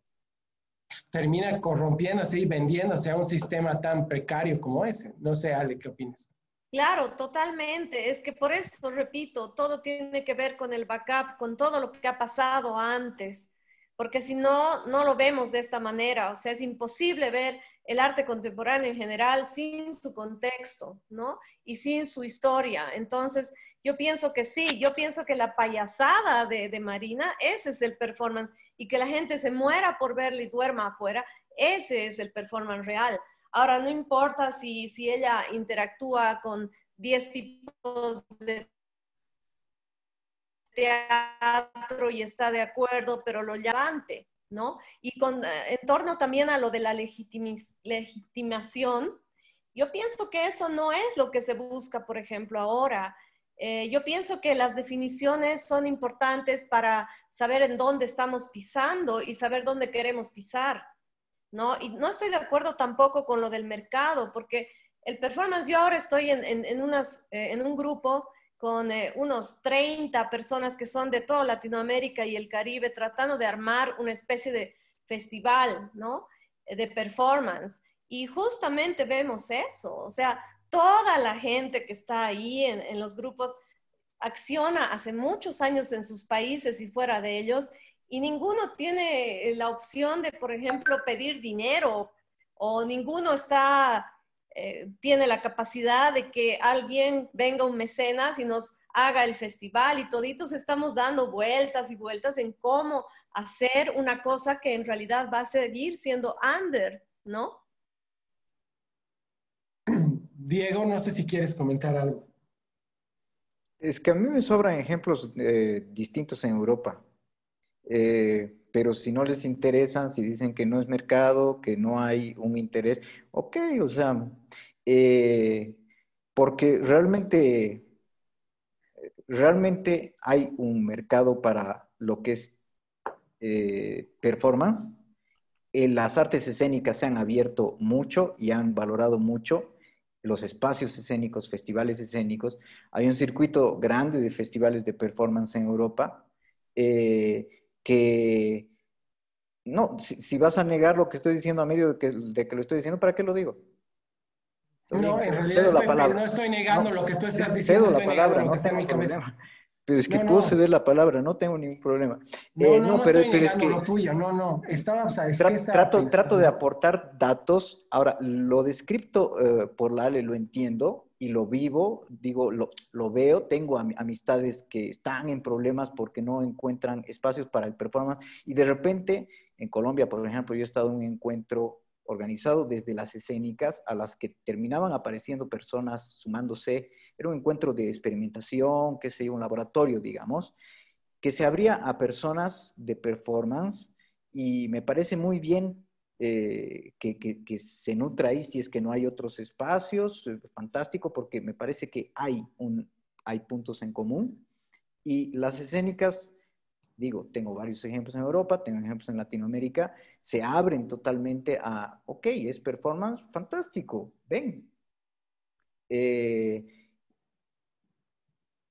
termina corrompiéndose y vendiéndose a un sistema tan precario como ese. No sé, Ale, ¿qué opinas? Claro, totalmente. Es que por eso, repito, todo tiene que ver con el backup, con todo lo que ha pasado antes, porque si no, no lo vemos de esta manera. O sea, es imposible ver el arte contemporáneo en general sin su contexto, ¿no? Y sin su historia. Entonces, yo pienso que sí, yo pienso que la payasada de, Marina, ese es el performance, y que la gente se muera por verle y duerma afuera, ese es el performance real. Ahora, no importa si, si ella interactúa con 10 tipos de teatro y está de acuerdo, pero lo levante. ¿No? Y con, eh, en torno también a lo de la legitimación, yo pienso que eso no es lo que se busca, por ejemplo, ahora. Eh, yo pienso que las definiciones son importantes para saber en dónde estamos pisando y saber dónde queremos pisar, ¿no? Y no estoy de acuerdo tampoco con lo del mercado, porque el performance, yo ahora estoy en, en, unas, eh, en un grupo con eh, unos 30 personas que son de toda Latinoamérica y el Caribe, tratando de armar una especie de festival, ¿no? Eh, de performance. Y justamente vemos eso, o sea, toda la gente que está ahí en, en los grupos acciona hace muchos años en sus países y fuera de ellos, y ninguno tiene la opción de, por ejemplo, pedir dinero o ninguno está eh, tiene la capacidad de que alguien venga un mecenas y nos haga el festival y toditos estamos dando vueltas y vueltas en cómo hacer una cosa que en realidad va a seguir siendo under, ¿no? Diego, no sé si quieres comentar algo. Es que a mí me sobran ejemplos eh, distintos en Europa. Eh, pero si no les interesan, si dicen que no es mercado, que no hay un interés, ok, o sea, eh, porque realmente, realmente hay un mercado para lo que es eh, performance. Eh, las artes escénicas se han abierto mucho y han valorado mucho los espacios escénicos, festivales escénicos. Hay un circuito grande de festivales de performance en Europa que no, si, vas a negar lo que estoy diciendo a medio de que, de que lo estoy diciendo, ¿para qué lo digo? No, en realidad estoy, no estoy negando lo que tú estás diciendo, estoy negando lo que está en mi cabeza. Pero es que puedo ceder la palabra, no tengo ningún problema. No, eh, no, pero, estoy negando es que, lo tuyo, no, no. Estaba, o sea, es trato, trato, trato, de aportar datos. Ahora, lo descrito eh, por la Ale lo entiendo, y lo vivo, digo, lo, lo veo, tengo amistades que están en problemas porque no encuentran espacios para el performance y de repente en Colombia, por ejemplo, yo he estado en un encuentro organizado desde las escénicas a las que terminaban apareciendo personas sumándose, era un encuentro de experimentación, que sé un laboratorio, digamos, que se abría a personas de performance y me parece muy bien eh, que, se nutra ahí si es que no hay otros espacios, eh, fantástico, porque me parece que hay, un, hay puntos en común. Y las escénicas, digo, tengo varios ejemplos en Europa, tengo ejemplos en Latinoamérica, se abren totalmente a, ok, es performance, fantástico, ven. Eh,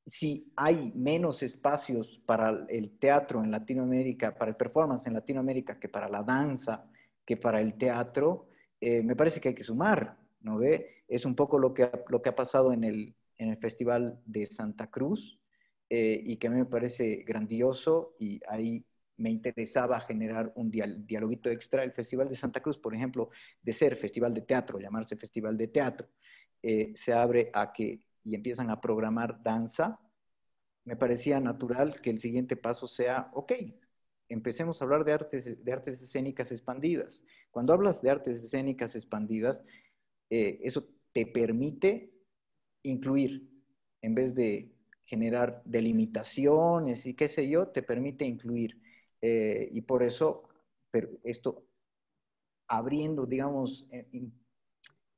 si hay menos espacios para el teatro en Latinoamérica, para el performance en Latinoamérica que para la danza, que para el teatro, eh, me parece que hay que sumar, ¿no ve? Es un poco lo que, lo que ha pasado en el, en el Festival de Santa Cruz eh, y que a mí me parece grandioso y ahí me interesaba generar un dialoguito extra. El Festival de Santa Cruz, por ejemplo, de ser Festival de Teatro, llamarse Festival de Teatro, eh, se abre a que y empiezan a programar danza, me parecía natural que el siguiente paso sea, ok, empecemos a hablar de artes, de artes escénicas expandidas. Cuando hablas de artes escénicas expandidas, eh, eso te permite incluir, en vez de generar delimitaciones y qué sé yo, te permite incluir. Eh, y por eso, esto abriendo, digamos, eh,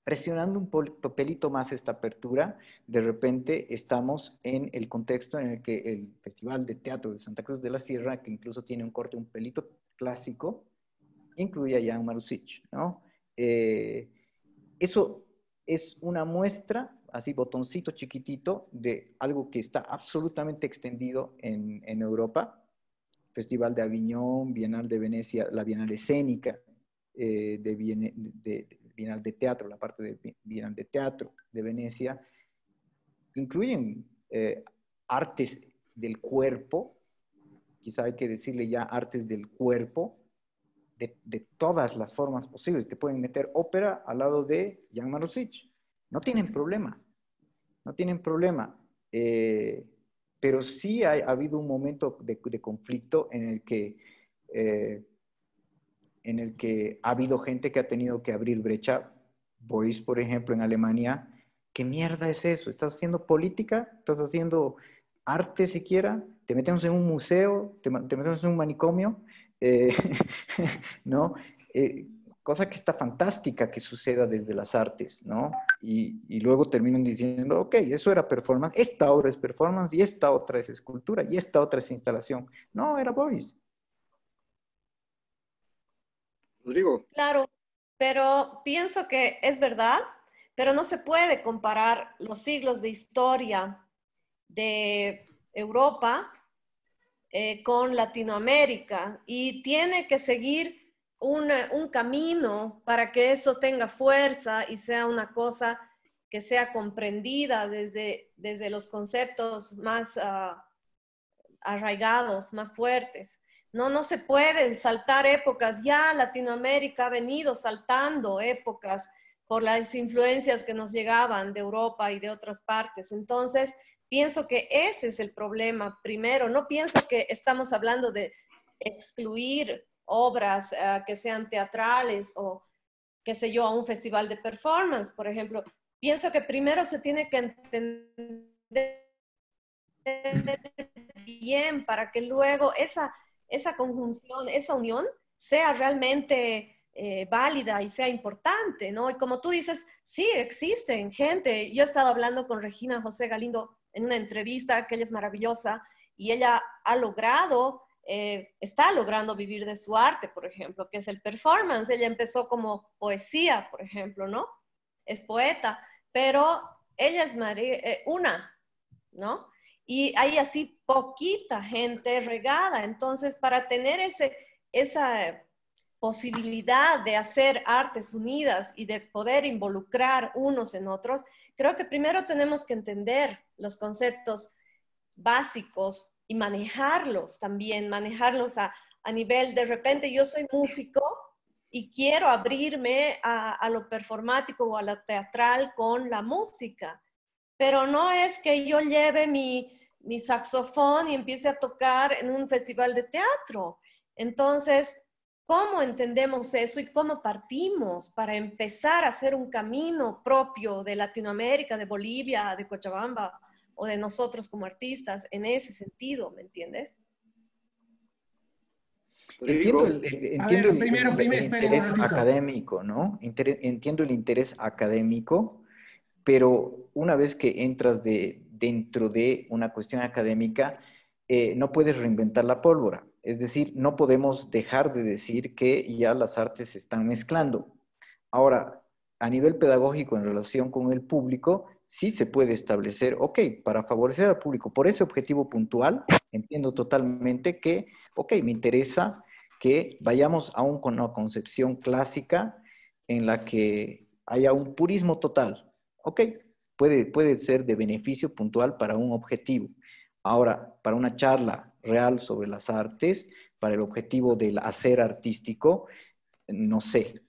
presionando un pelito más esta apertura, de repente estamos en el contexto en el que el Festival de Teatro de Santa Cruz de la Sierra, que incluso tiene un corte un pelito clásico, incluye a Jan Marusic, ¿no? Eh, eso es una muestra, así botoncito chiquitito, de algo que está absolutamente extendido en, Europa, Festival de Aviñón, Bienal de Venecia, la Bienal Escénica eh, de, de, de, Bienal de Teatro, la parte de Bienal de Teatro de Venecia, incluyen eh, artes del cuerpo, quizá hay que decirle ya artes del cuerpo, de, todas las formas posibles. Te pueden meter ópera al lado de Jan Marusic. No tienen problema, no tienen problema. Eh, pero sí ha, habido un momento de, conflicto en el que eh, en el que ha habido gente que ha tenido que abrir brecha. Boris, por ejemplo, en Alemania, ¿qué mierda es eso? ¿Estás haciendo política? ¿Estás haciendo arte siquiera? ¿Te metemos en un museo? ¿Te, metemos en un manicomio? Eh, ¿No? Eh, cosa que está fantástica que suceda desde las artes, ¿no? Y, y, luego terminan diciendo, ok, eso era performance, esta obra es performance y esta otra es escultura y esta otra es instalación. No, era Boris. Claro, pero pienso que es verdad, pero no se puede comparar los siglos de historia de Europa eh, con Latinoamérica y tiene que seguir un, camino para que eso tenga fuerza y sea una cosa que sea comprendida desde, desde los conceptos más ah, arraigados, más fuertes. No, no se pueden saltar épocas. Ya Latinoamérica ha venido saltando épocas por las influencias que nos llegaban de Europa y de otras partes. Entonces, pienso que ese es el problema primero. No pienso que estamos hablando de excluir obras eh, que sean teatrales o, qué sé yo, a un festival de performance, por ejemplo. Pienso que primero se tiene que entender bien para que luego esa esa conjunción, esa unión sea realmente eh, válida y sea importante, ¿no? Y como tú dices, sí existen gente. Yo he estado hablando con Regina José Galindo en una entrevista, que ella es maravillosa, y ella ha logrado, eh, está logrando vivir de su arte, por ejemplo, que es el performance. Ella empezó como poesía, por ejemplo, ¿no? Es poeta, pero ella es eh, una, ¿no? Y hay así poquita gente regada. Entonces, para tener ese, esa posibilidad de hacer artes unidas y de poder involucrar unos en otros, creo que primero tenemos que entender los conceptos básicos y manejarlos también, manejarlos a, a nivel, de repente yo soy músico y quiero abrirme a, a lo performático o a lo teatral con la música pero no es que yo lleve mi, mi saxofón y empiece a tocar en un festival de teatro. Entonces, ¿cómo entendemos eso y cómo partimos para empezar a hacer un camino propio de Latinoamérica, de Bolivia, de Cochabamba o de nosotros como artistas en ese sentido, ¿me entiendes? Entiendo el, interés académico, ¿no? entiendo el interés académico, pero una vez que entras de, dentro de una cuestión académica, eh, no puedes reinventar la pólvora. Es decir, no podemos dejar de decir que ya las artes se están mezclando. Ahora, a nivel pedagógico en relación con el público, sí se puede establecer, ok, para favorecer al público, por ese objetivo puntual, entiendo totalmente que, ok, me interesa que vayamos a una concepción clásica en la que haya un purismo total. Ok, puede, puede ser de beneficio puntual para un objetivo. Ahora, para una charla real sobre las artes, para el objetivo del hacer artístico, no sé.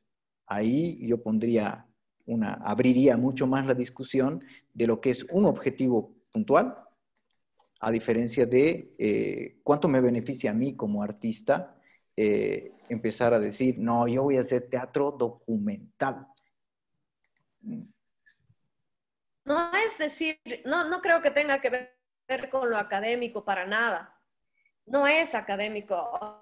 Ahí yo pondría una, abriría mucho más la discusión de lo que es un objetivo puntual, a diferencia de eh, cuánto me beneficia a mí como artista eh, empezar a decir, no, yo voy a hacer teatro documental. No es decir, no, no creo que tenga que ver con lo académico para nada. No es académico,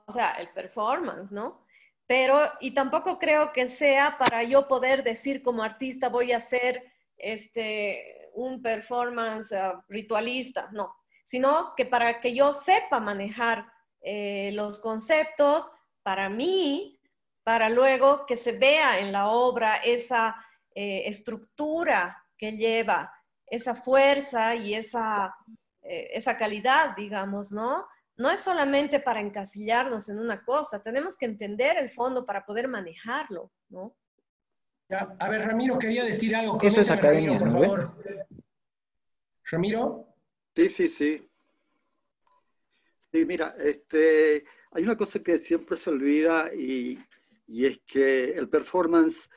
o sea, el performance, ¿no? Pero, y tampoco creo que sea para yo poder decir como artista voy a hacer este, un performance uh, ritualista, no, sino que para que yo sepa manejar eh, los conceptos para mí, para luego que se vea en la obra esa eh, estructura que lleva, esa fuerza y esa, eh, esa calidad, digamos, ¿no? No es solamente para encasillarnos en una cosa, tenemos que entender el fondo para poder manejarlo, ¿no? a ver, Ramiro quería decir algo. Eso es academia, por favor. Ramiro. Sí, sí, sí. Sí, mira, este, hay una cosa que siempre se olvida y, es que el performance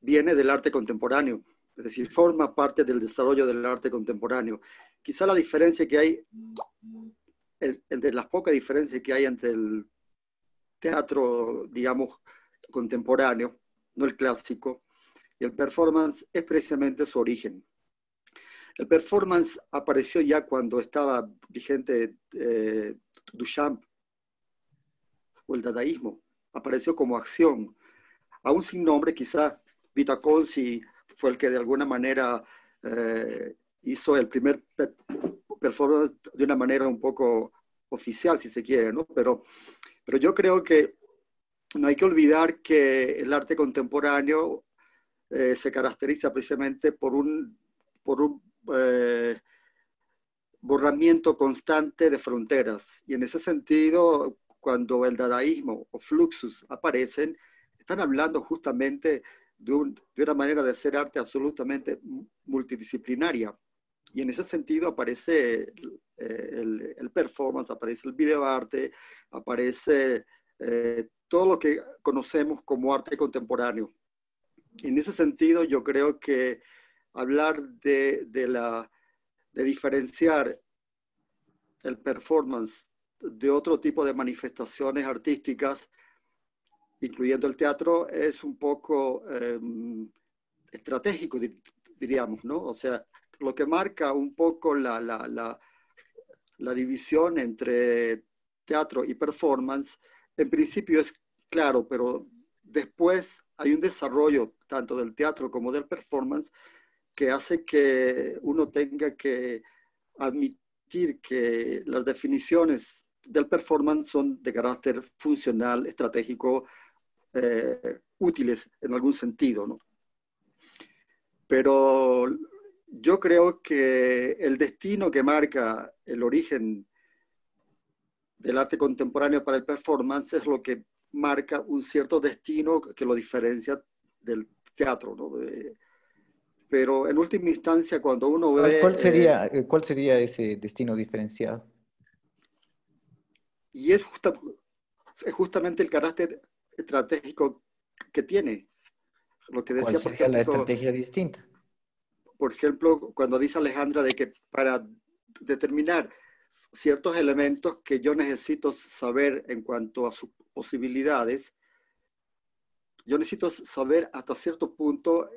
viene del arte contemporáneo, es decir, forma parte del desarrollo del arte contemporáneo. Quizá la diferencia que hay, entre las pocas diferencias que hay entre el teatro, digamos, contemporáneo, no el clásico, y el performance es precisamente su origen. El performance apareció ya cuando estaba vigente eh, Duchamp o el dadaísmo. Apareció como acción, aún sin nombre, quizá Vita Consi fue el que de alguna manera eh, hizo el primer performance de una manera un poco oficial, si se quiere, ¿no? Pero, pero yo creo que no hay que olvidar que el arte contemporáneo eh, se caracteriza precisamente por un, por un eh, borramiento constante de fronteras. Y en ese sentido, cuando el dadaísmo o fluxus aparecen, están hablando justamente de, de una manera de hacer arte absolutamente multidisciplinaria. Y en ese sentido aparece eh, el, performance, aparece el videoarte, aparece eh, todo lo que conocemos como arte contemporáneo. En ese sentido yo creo que hablar de, de la de diferenciar el performance de otro tipo de manifestaciones artísticas, incluyendo el teatro, es un poco em, estratégico, diríamos, ¿no? O sea, lo que marca un poco la, la, la, la división entre teatro y performance, en principio es claro, pero después hay un desarrollo tanto del teatro como del performance que hace que uno tenga que admitir que las definiciones del performance son de carácter funcional, estratégico, eh, útiles en algún sentido, ¿no? Pero yo creo que el destino que marca el origen del arte contemporáneo para el performance es lo que marca un cierto destino que lo diferencia del teatro, ¿no? pero en última instancia cuando uno ve... ¿Cuál sería, eh, ¿cuál sería ese destino diferenciado? Y es, justamente el carácter estratégico que tiene. Lo que decía, ¿Cuál sería la estrategia distinta? Por ejemplo, cuando dice Alejandra de que para determinar ciertos elementos que yo necesito saber en cuanto a sus posibilidades, yo necesito saber hasta cierto punto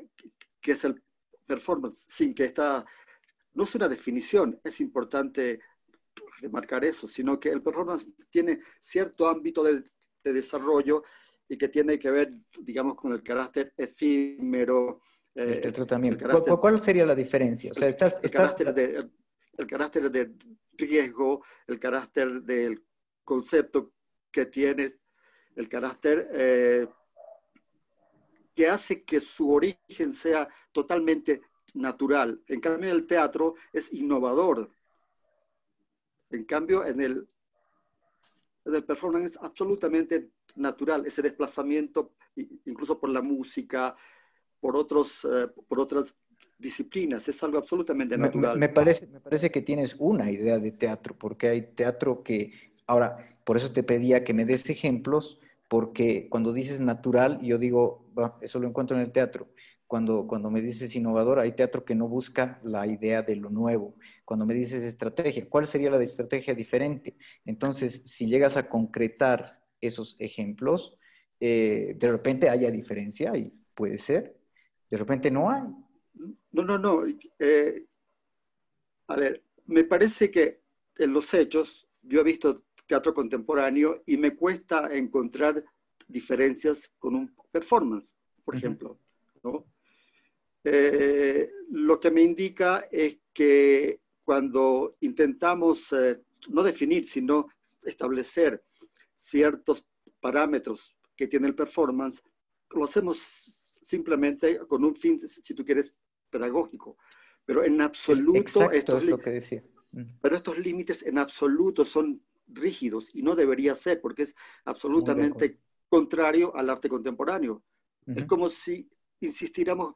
qué es el performance, sin que esta, no es una definición, es importante remarcar eso, sino que el performance tiene cierto ámbito de, desarrollo y que tiene que ver, digamos, con el carácter efímero. Eh, el ¿Cuál sería la diferencia? O sea, estás, el, Carácter de, el carácter de riesgo, el carácter del concepto que tiene, el carácter eh, que hace que su origen sea totalmente natural. En cambio, el teatro es innovador. En cambio, en el, en el performance es absolutamente natural, ese desplazamiento, incluso por la música, por, otros, eh, por otras disciplinas, es algo absolutamente natural. Me, parece, me parece que tienes una idea de teatro, porque hay teatro que Ahora, por eso te pedía que me des ejemplos, porque cuando dices natural, yo digo, eso lo encuentro en el teatro. Cuando, cuando me dices innovador, hay teatro que no busca la idea de lo nuevo. Cuando me dices estrategia, ¿cuál sería la estrategia diferente? Entonces, si llegas a concretar esos ejemplos, eh, de repente haya diferencia y puede ser, de repente no hay. No, no, no. Eh, a ver, me parece que en los hechos, yo he visto teatro contemporáneo y me cuesta encontrar diferencias con un performance, por ejemplo. Eh, lo que me indica es que cuando intentamos eh, no definir, sino establecer ciertos parámetros que tiene el performance, lo hacemos simplemente con un fin, si tú quieres, pedagógico. Pero en absoluto, estos, es lo que decía. pero estos límites en absoluto son rígidos y no debería ser porque es absolutamente contrario al arte contemporáneo. Es como si insistiéramos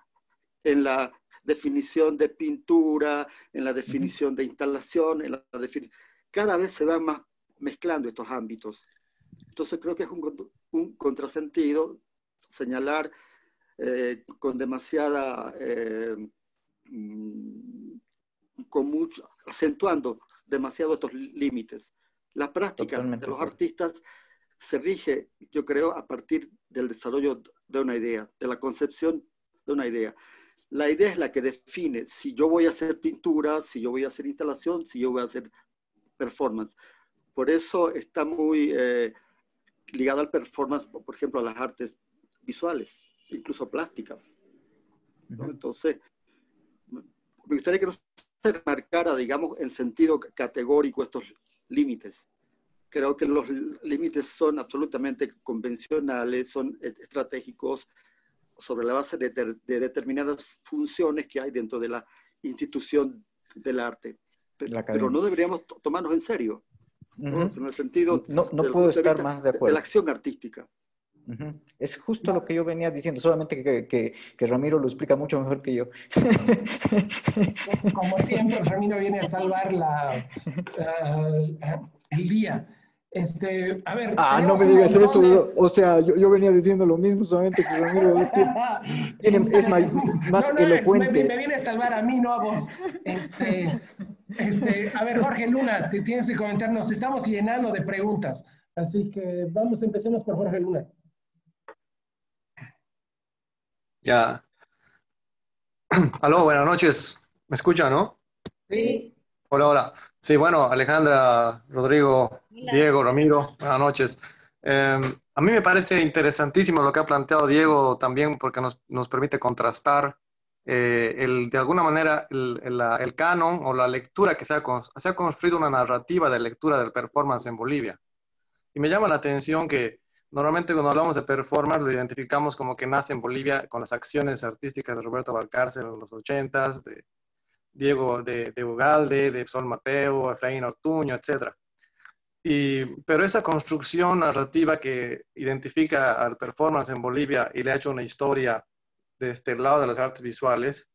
en la definición de pintura, en la definición de instalación, en la cada vez se van más mezclando estos ámbitos. Entonces creo que es un, un contrasentido señalar eh, con demasiada, eh, mm, con mucho, acentuando demasiado estos límites. La práctica de los artistas se rige, yo creo, a partir del desarrollo de una idea, de la concepción de una idea. La idea es la que define si yo voy a hacer pintura, si yo voy a hacer instalación, si yo voy a hacer performance. Por eso está muy eh, ligado al performance, por ejemplo, a las artes visuales, incluso plásticas. Entonces, me gustaría que no se marcara, digamos, en sentido categórico estos límites. Creo que los límites son absolutamente convencionales, son estratégicos sobre la base de, determinadas funciones que hay dentro de la institución del arte. Pero, no deberíamos tomarnos en serio, en el sentido no, no puedo estar más de acuerdo. de la acción artística. Es justo lo que yo venía diciendo, solamente que, que, Ramiro lo explica mucho mejor que yo. Como siempre, Ramiro viene a salvar la, el día. Este, a ver. Ah, no me digas eso. O sea, yo, yo, venía diciendo lo mismo, solamente que Ramiro tiene, es más, más elocuente. Me, viene a salvar a mí, no a vos. Este, este, a ver, Jorge Luna, te tienes que comentarnos. Estamos llenando de preguntas. Así que vamos, empecemos por Jorge Luna. Ya. Aló, buenas noches. ¿Me escuchan, no? Sí. Hola, hola. Sí, bueno, Alejandra, Rodrigo, Diego, Ramiro, buenas noches. Em, a mí me parece interesantísimo lo que ha planteado Diego también porque nos, permite contrastar eh, el, de alguna manera el, el, canon o la lectura que se ha, se ha construido una narrativa de lectura del performance en Bolivia. Y me llama la atención que Normalmente cuando hablamos de performance lo identificamos como que nace en Bolivia con las acciones artísticas de Roberto Valcárcel en los 80s, de Diego de, de Ugalde, de Sol Mateo, Efraín Ortuño, etc. Y, pero esa construcción narrativa que identifica al performance en Bolivia y le ha hecho una historia de este lado de las artes visuales,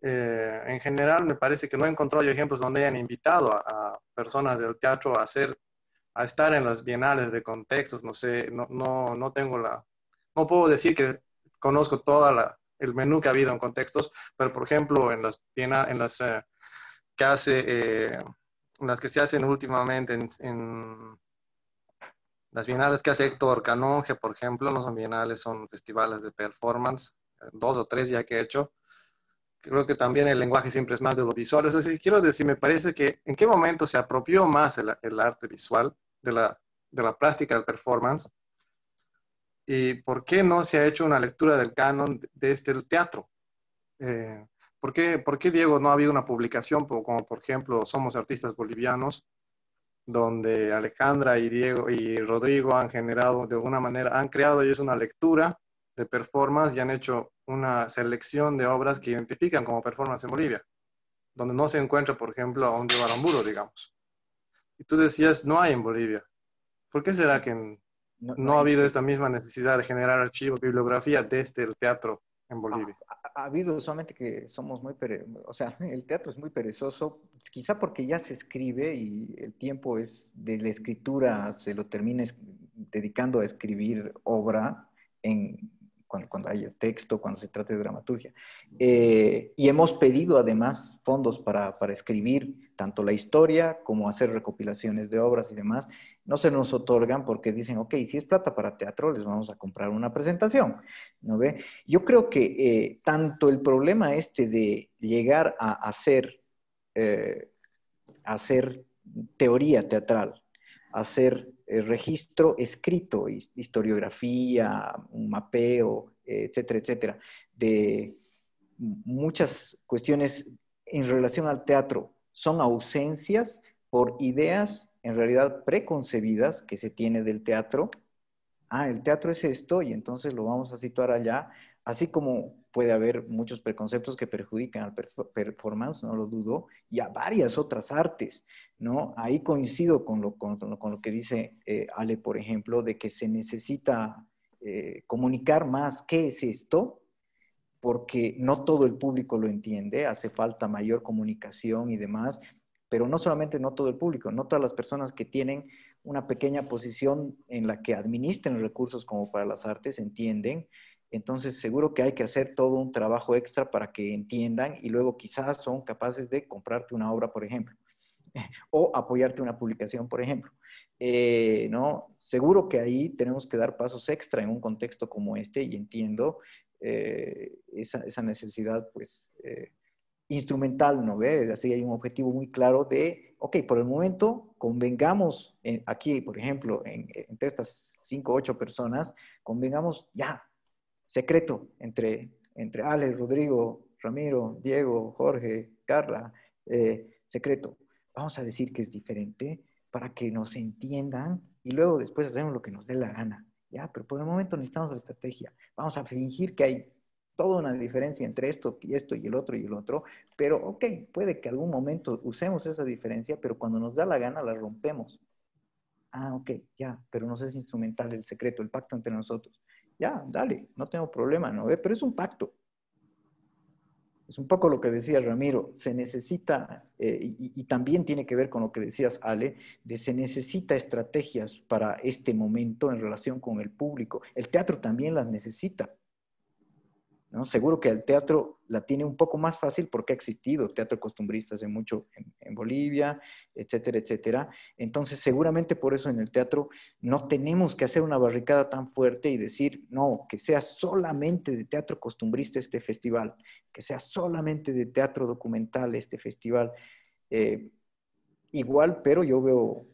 eh, en general me parece que no he encontrado ejemplos donde hayan invitado a, a personas del teatro a hacer a estar en las bienales de contextos, no sé, no, no, no tengo la, no puedo decir que conozco toda la, el menú que ha habido en contextos, pero por ejemplo en las en las eh, que hace, eh, las que se hacen últimamente en, las bienales que hace Héctor Canonge, por ejemplo, no son bienales, son festivales de performance, dos o tres ya que he hecho. Creo que también el lenguaje siempre es más de lo visual. Es decir, quiero decir, me parece que en qué momento se apropió más el, el arte visual de la, de la práctica del performance. ¿Y por qué no se ha hecho una lectura del canon de este teatro? Eh, ¿por, qué, ¿por, qué, Diego, no ha habido una publicación como, por ejemplo, Somos Artistas Bolivianos, donde Alejandra y Diego y Rodrigo han generado, de alguna manera, han creado ellos una lectura de performance y han hecho una selección de obras que identifican como performance en Bolivia, donde no se encuentra, por ejemplo, a un Diego Aramburo, digamos. Y tú decías, no hay en Bolivia. ¿Por qué será que no, ha habido esta misma necesidad de generar archivos, bibliografía desde el teatro en Bolivia? ha habido solamente que somos muy, o sea, el teatro es muy perezoso, quizá porque ya se escribe y el tiempo es de la escritura, se lo termina dedicando a escribir obra en, cuando, cuando haya texto, cuando se trate de dramaturgia. Eh, y hemos pedido además fondos para, para, escribir tanto la historia como hacer recopilaciones de obras y demás. No se nos otorgan porque dicen, ok, si es plata para teatro, les vamos a comprar una presentación. ¿no ve? Yo creo que eh, tanto el problema este de llegar a hacer, eh, hacer teoría teatral, hacer eh, registro escrito, historiografía, un mapeo, etcétera, etcétera, de muchas cuestiones en relación al teatro son ausencias por ideas en realidad preconcebidas que se tiene del teatro. Ah, el teatro es esto y entonces lo vamos a situar allá, así como puede haber muchos preconceptos que perjudican al performance, no lo dudo, y a varias otras artes, ¿no? Ahí coincido con lo, con, lo que dice eh, Ale, por ejemplo, de que se necesita eh, comunicar más qué es esto, porque no todo el público lo entiende, hace falta mayor comunicación y demás, pero no solamente no todo el público, no todas las personas que tienen una pequeña posición en la que administren recursos como para las artes entienden entonces, seguro que hay que hacer todo un trabajo extra para que entiendan y luego quizás son capaces de comprarte una obra, por ejemplo, o apoyarte una publicación, por ejemplo. Eh, ¿no? Seguro que ahí tenemos que dar pasos extra en un contexto como este y entiendo eh, esa, necesidad, pues, eh, instrumental, ¿no ve? Así hay un objetivo muy claro de, ok, por el momento convengamos aquí, por ejemplo, entre estas cinco ocho personas, convengamos ya, secreto entre, entre Ale, Rodrigo, Ramiro, Diego, Jorge, Carla, eh, secreto. Vamos a decir que es diferente para que nos entiendan y luego después hacemos lo que nos dé la gana. Ya, pero por el momento necesitamos la estrategia. Vamos a fingir que hay toda una diferencia entre esto y esto y el otro y el otro, pero ok, puede que algún momento usemos esa diferencia, pero cuando nos da la gana la rompemos. Ah, ok, ya, pero no es instrumental el secreto, el pacto entre nosotros ya, dale, no tengo problema, ¿no? Pero es un pacto. Es un poco lo que decía Ramiro, se necesita, eh, y, y, también tiene que ver con lo que decías, Ale, de se necesita estrategias para este momento en relación con el público. El teatro también las necesita. Seguro que el teatro la tiene un poco más fácil porque ha existido teatro costumbrista hace mucho en, Bolivia, etcétera, etcétera. Entonces, seguramente por eso en el teatro no tenemos que hacer una barricada tan fuerte y decir, no, que sea solamente de teatro costumbrista este festival, que sea solamente de teatro documental este festival. Eh, igual, pero yo veo,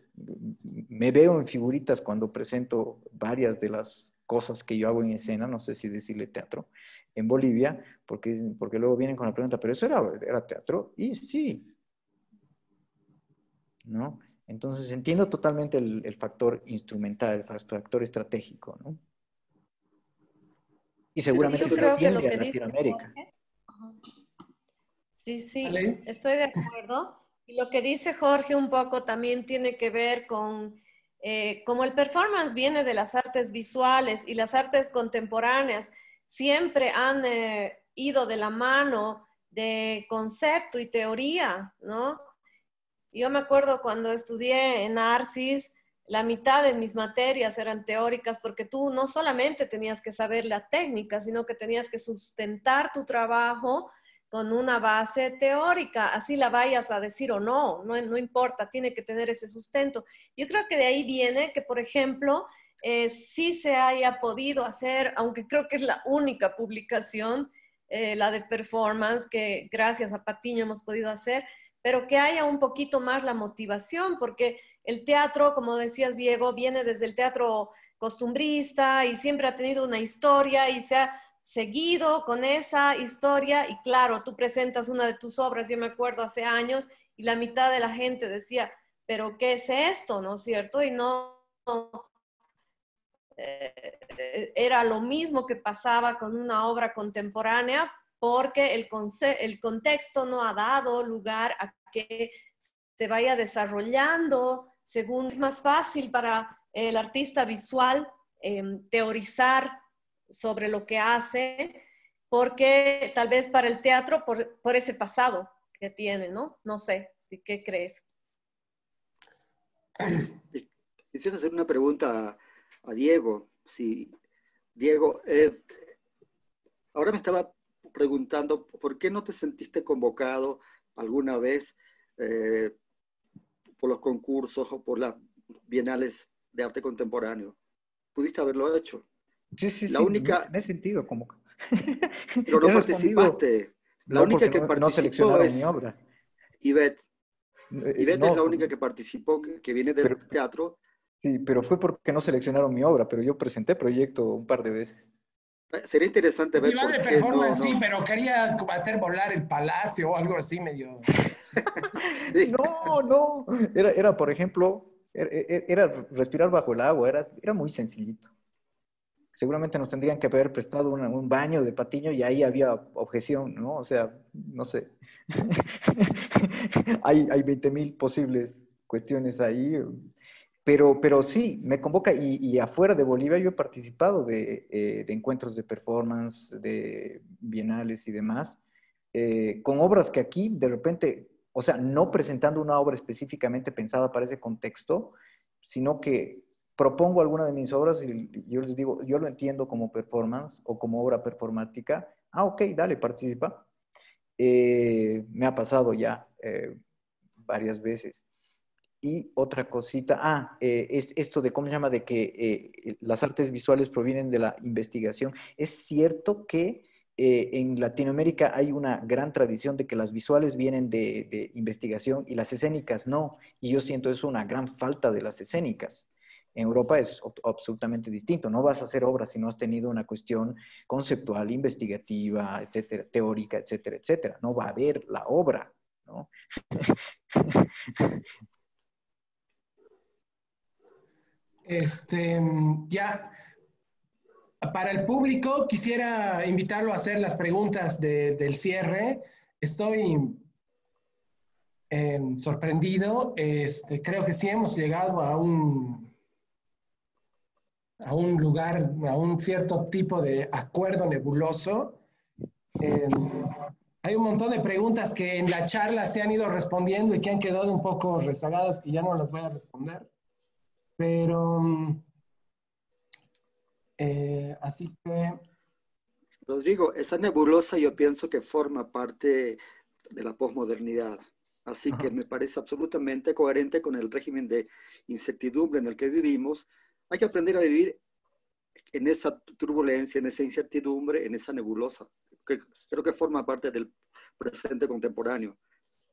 me veo en figuritas cuando presento varias de las cosas que yo hago en escena, no sé si decirle teatro, en Bolivia, porque, porque luego vienen con la pregunta, pero eso era, era teatro, y sí, ¿no? Entonces entiendo totalmente el, factor instrumental, el factor estratégico, ¿no? Y seguramente yo creo que lo que Latinoamérica. sí, sí, estoy de acuerdo. Y lo que dice Jorge un poco también tiene que ver con, eh, como el performance viene de las artes visuales y las artes contemporáneas, siempre han eh, ido de la mano de concepto y teoría, ¿no? Yo me acuerdo cuando estudié en Arcis, la mitad de mis materias eran teóricas porque tú no solamente tenías que saber la técnica, sino que tenías que sustentar tu trabajo con una base teórica, así la vayas a decir o no, no, no importa, tiene que tener ese sustento. Yo creo que de ahí viene que, por ejemplo, eh, sí se haya podido hacer, aunque creo que es la única publicación, eh, la de performance, que gracias a Patiño hemos podido hacer, pero que haya un poquito más la motivación, porque el teatro, como decías Diego, viene desde el teatro costumbrista y siempre ha tenido una historia y se ha seguido con esa historia y claro, tú presentas una de tus obras, yo me acuerdo hace años, y la mitad de la gente decía, pero ¿qué es esto? ¿No es cierto? Y no, eh, era lo mismo que pasaba con una obra contemporánea porque el, el contexto no ha dado lugar a que se vaya desarrollando según es más fácil para el artista visual em, teorizar sobre lo que hace porque tal vez para el teatro, por, por ese pasado que tiene, ¿no? No sé, ¿qué crees? Quisiera hacer una pregunta a, Diego. Sí, Diego, eh, ahora me estaba preguntando, ¿por qué no te sentiste convocado alguna vez eh, por los concursos o por las bienales de arte contemporáneo? ¿Pudiste haberlo hecho? Sí, sí, la sí, única... me he sentido como... Pero no participaste. La única que participó es mi obra. Ivette. Eh, Ivette es la única que participó, que, viene del teatro. Sí, pero fue porque no seleccionaron mi obra, pero yo presenté proyecto un par de veces. Eh, sería interesante ver. Sí, va de performance, sí, pero quería hacer volar el palacio o algo así medio. No, no. Era, era por ejemplo, era, era, respirar bajo el agua, era, era muy sencillito seguramente nos tendrían que haber prestado un baño de patiño y ahí había objeción, ¿no? O sea, no sé. hay hay 20 mil posibles cuestiones ahí, pero, pero sí, me convoca y, afuera de Bolivia yo he participado de, eh, encuentros de performance, de bienales y demás, eh, con obras que aquí de repente, o sea, no presentando una obra específicamente pensada para ese contexto, sino que propongo alguna de mis obras y yo les digo, yo lo entiendo como performance o como obra performática. Ah, ok, dale, participa. Eh, me ha pasado ya eh, varias veces. Y otra cosita, ah, eh, es esto de cómo se llama, de que las artes visuales provienen de la investigación. Es cierto que en Latinoamérica hay una gran tradición de que las visuales vienen de, de investigación y las escénicas no. Y yo siento eso una gran falta de las escénicas. En Europa es absolutamente distinto. No vas a hacer obras si no has tenido una cuestión conceptual, investigativa, etcétera, teórica, etcétera, etcétera. No va a haber la obra, ¿no? Este, ya, para el público quisiera invitarlo a hacer las preguntas del cierre. Estoy em, sorprendido. Este, creo que sí hemos llegado a un a un lugar, a un cierto tipo de acuerdo nebuloso. Eh, hay un montón de preguntas que en la charla se han ido respondiendo y que han quedado un poco rezagadas que ya no las voy a responder. Pero, eh, así que... Rodrigo, esa nebulosa yo pienso que forma parte de la posmodernidad. Así que me parece absolutamente coherente con el régimen de incertidumbre en el que vivimos hay que aprender a vivir en esa turbulencia, en esa incertidumbre, en esa nebulosa, que creo que forma parte del presente contemporáneo.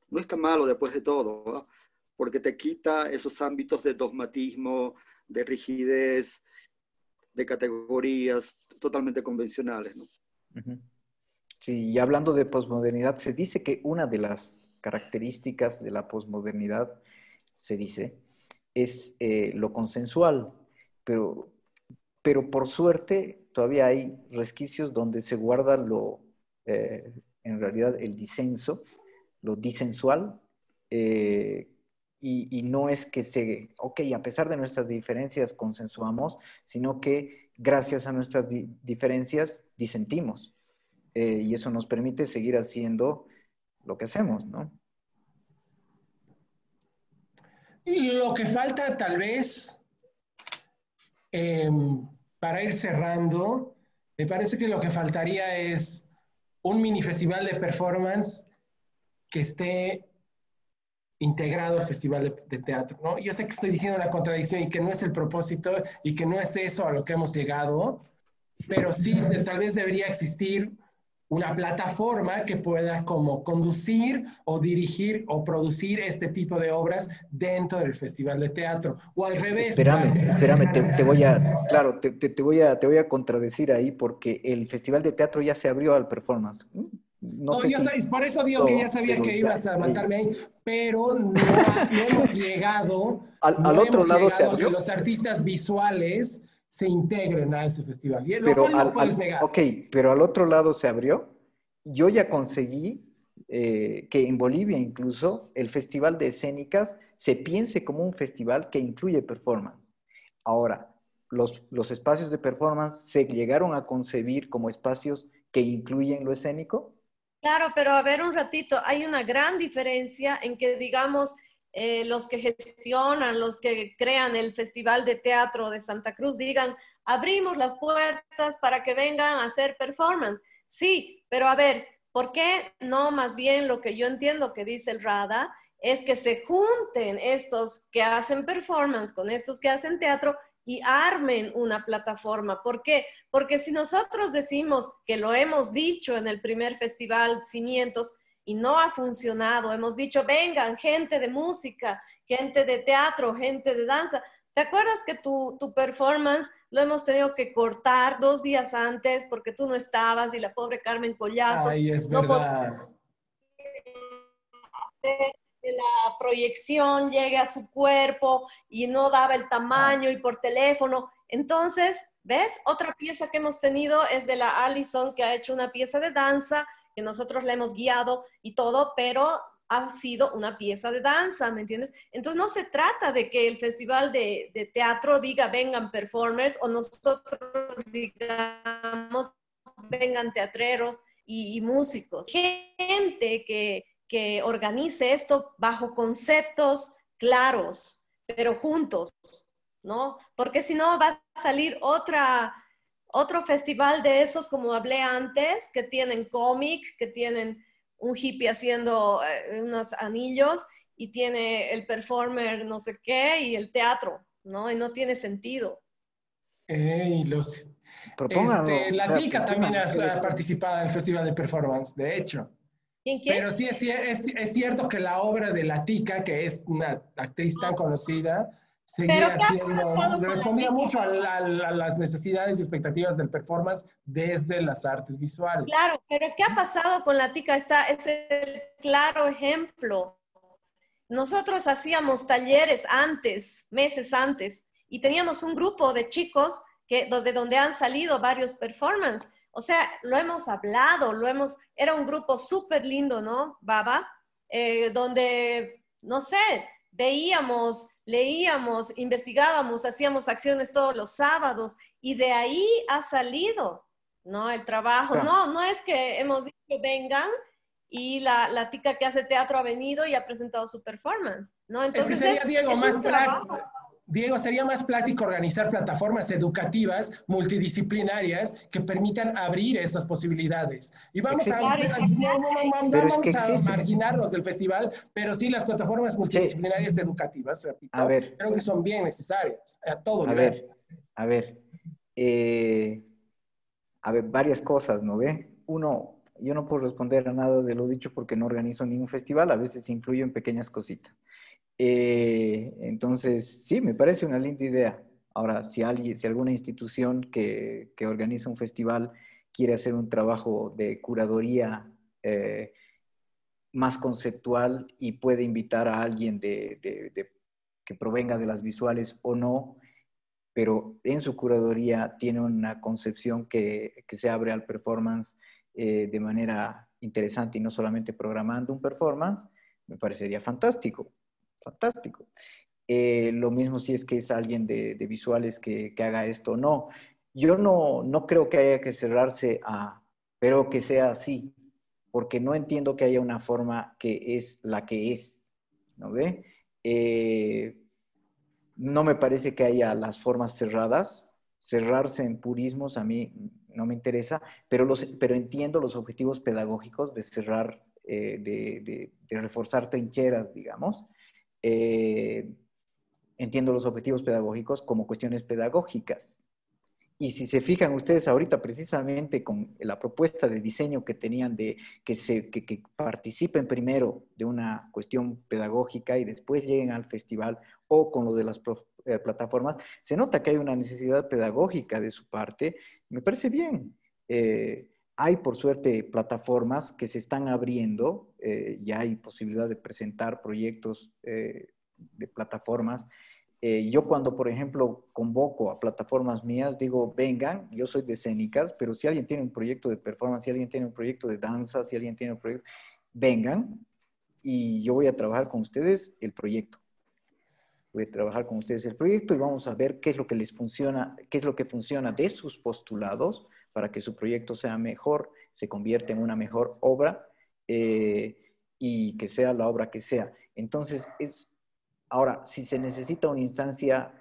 No está malo después de todo, porque te quita esos ámbitos de dogmatismo, de rigidez, de categorías totalmente convencionales. ¿no? Sí, y hablando de posmodernidad, se dice que una de las características de la posmodernidad, se dice, es eh, lo consensual, pero, pero por suerte todavía hay resquicios donde se guarda lo, eh, en realidad, el disenso, lo disensual, eh, y, no es que se, ok, a pesar de nuestras diferencias consensuamos, sino que gracias a nuestras diferencias disentimos. Eh, y eso nos permite seguir haciendo lo que hacemos, ¿no? Lo que falta tal vez Em, para ir cerrando, me parece que lo que faltaría es un mini festival de performance que esté integrado al festival de, teatro. ¿no? Yo sé que estoy diciendo una contradicción y que no es el propósito y que no es eso a lo que hemos llegado, pero sí tal vez debería existir una plataforma que pueda como conducir o dirigir o producir este tipo de obras dentro del Festival de Teatro. O al revés. Espérame, espérame, te, voy a, claro, te, te, voy a, te voy a contradecir ahí porque el Festival de Teatro ya se abrió al performance. No, yo por eso digo que ya sabía que ibas a matarme ahí, pero no, hemos llegado al, al otro lado se abrió. que los artistas visuales se integren a ese festival. Y pero al, puedes negar. Ok, pero al otro lado se abrió. Yo ya conseguí eh, que en Bolivia incluso el Festival de Escénicas se piense como un festival que incluye performance. Ahora, los, los espacios de performance se llegaron a concebir como espacios que incluyen lo escénico. Claro, pero a ver un ratito, hay una gran diferencia en que, digamos, eh, los que gestionan, los que crean el Festival de Teatro de Santa Cruz digan, abrimos las puertas para que vengan a hacer performance. Sí, pero a ver, ¿por qué no más bien lo que yo entiendo que dice el RADA es que se junten estos que hacen performance con estos que hacen teatro y armen una plataforma. ¿Por qué? Porque si nosotros decimos que lo hemos dicho en el primer festival Cimientos y no ha funcionado, hemos dicho, vengan, gente de música, gente de teatro, gente de danza. ¿Te acuerdas que tu, tu performance lo hemos tenido que cortar dos días antes porque tú no estabas y la pobre Carmen Collazos Ay, es no verdad. que la proyección llegue a su cuerpo y no daba el tamaño y por teléfono. Entonces, ¿ves? Otra pieza que hemos tenido es de la Allison, que ha hecho una pieza de danza, que nosotros la hemos guiado y todo, pero ha sido una pieza de danza, ¿me entiendes? Entonces no se trata de que el festival de, de teatro diga vengan performers o nosotros digamos vengan teatreros y, y músicos. Gente que, que organice esto bajo conceptos claros, pero juntos, ¿no? Porque si no va a salir otra, otro festival de esos, como hablé antes, que tienen cómic, que tienen un hippie haciendo eh, unos anillos y tiene el performer no sé qué y el teatro, ¿no? Y no tiene sentido. Ey, los, este, la TICA también ha, participado en el Festival de Performance, de hecho. ¿Quién? Pero sí es, es, es cierto que la obra de la TICA, que es una actriz tan conocida, ¿Pero seguía qué ha siendo, pasado con la respondía mucho a, la- a las necesidades y expectativas del performance desde las artes visuales. Claro, pero ¿qué ha pasado con la tica? Está, es el claro ejemplo. Nosotros hacíamos talleres antes, meses antes, y teníamos un grupo de chicos que, de donde han salido varios performances. O sea, lo hemos hablado, lo hemos, era un grupo súper lindo, ¿no, Baba? Eh, donde, no sé, veíamos, leíamos, investigábamos, hacíamos acciones todos los sábados, y de ahí ha salido, ¿no? El trabajo. Claro. No, no es que hemos dicho vengan y la, la tica que hace teatro ha venido y ha presentado su performance, ¿no? Es Entonces que sería, es- Diego, es más práctico. Diego, sería más práctico organizar plataformas educativas multidisciplinarias que permitan abrir esas posibilidades. Y vamos a, no, no, no, no, no Pero es vamos que a marginarlos del festival, pero sí las plataformas multidisciplinarias educativas, repito, A ver. creo que son bien necesarias a todo A nivel. ver, a ver. eh, a ver, varias cosas, ¿no ve? Uno, yo no puedo responder a nada de lo dicho porque no organizo ningún festival, a veces influyo en pequeñas cositas. Eh, entonces, sí, me parece una linda idea. Ahora, si alguien, si alguna institución que, que organiza un festival quiere hacer un trabajo de curaduría eh, más conceptual y puede invitar a alguien de- que provenga de las visuales o no, pero en su curaduría tiene una concepción que, que se abre al performance eh, de manera interesante y no solamente programando un performance, me parecería fantástico, fantástico. Eh, lo mismo si es que es alguien de, de visuales que, que haga esto o no. Yo no, no creo que haya que cerrarse a, pero que sea así, porque no entiendo que haya una forma que es la que es, ¿no ve? Eh, no me parece que haya las formas cerradas. Cerrarse en purismos a mí no me interesa, pero, los, pero entiendo los objetivos pedagógicos de cerrar, eh, de, de- de reforzar trincheras, digamos. Eh, entiendo los objetivos pedagógicos como cuestiones pedagógicas. Y si se fijan ustedes ahorita precisamente con la propuesta de diseño que tenían de que, se, que, que participen primero de una cuestión pedagógica y después lleguen al festival o con lo de las eh, plataformas, se nota que hay una necesidad pedagógica de su parte. Me parece bien. Eh, hay, por suerte, plataformas que se están abriendo, eh, ya hay posibilidad de presentar proyectos eh, de plataformas. Eh, yo cuando, por ejemplo, convoco a plataformas mías, digo, vengan, yo soy de escénicas, pero si alguien tiene un proyecto de performance, si alguien tiene un proyecto de danza, si alguien tiene un proyecto, vengan y yo voy a trabajar con ustedes el proyecto. Voy a trabajar con ustedes el proyecto y vamos a ver qué es lo que les funciona, qué es lo que funciona de sus postulados para que su proyecto sea mejor se convierte en una mejor obra eh, y que sea la obra que sea. Entonces, es, ahora, si se necesita una instancia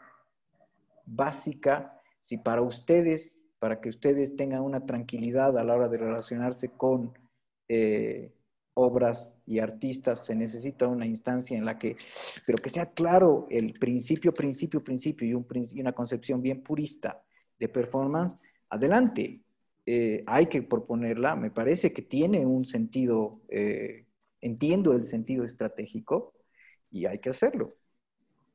básica, si para ustedes, para que ustedes tengan una tranquilidad a la hora de relacionarse con eh, obras y artistas, se necesita una instancia en la que, pero que sea claro el principio, principio, principio y, un, una concepción bien purista de performance, adelante. Eh, hay que proponerla, me parece que tiene un sentido, eh, entiendo el sentido estratégico y hay que hacerlo.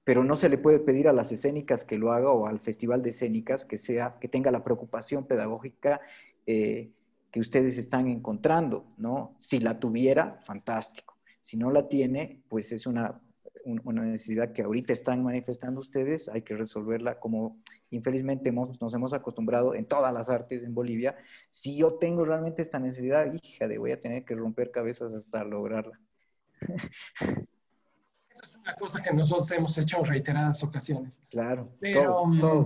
Pero no se le puede pedir a las escénicas que lo haga o al festival de escénicas que, sea, que tenga la preocupación pedagógica eh, que ustedes están encontrando, ¿no? Si la tuviera, fantástico. Si no la tiene, pues es una, una necesidad que ahorita están manifestando ustedes, hay que resolverla como infelizmente hemos, nos hemos acostumbrado en todas las artes en Bolivia. Si yo tengo realmente esta necesidad, hija de voy a tener que romper cabezas hasta lograrla. Esa es una cosa que nosotros hemos hecho en reiteradas ocasiones. Claro. Pero, mm,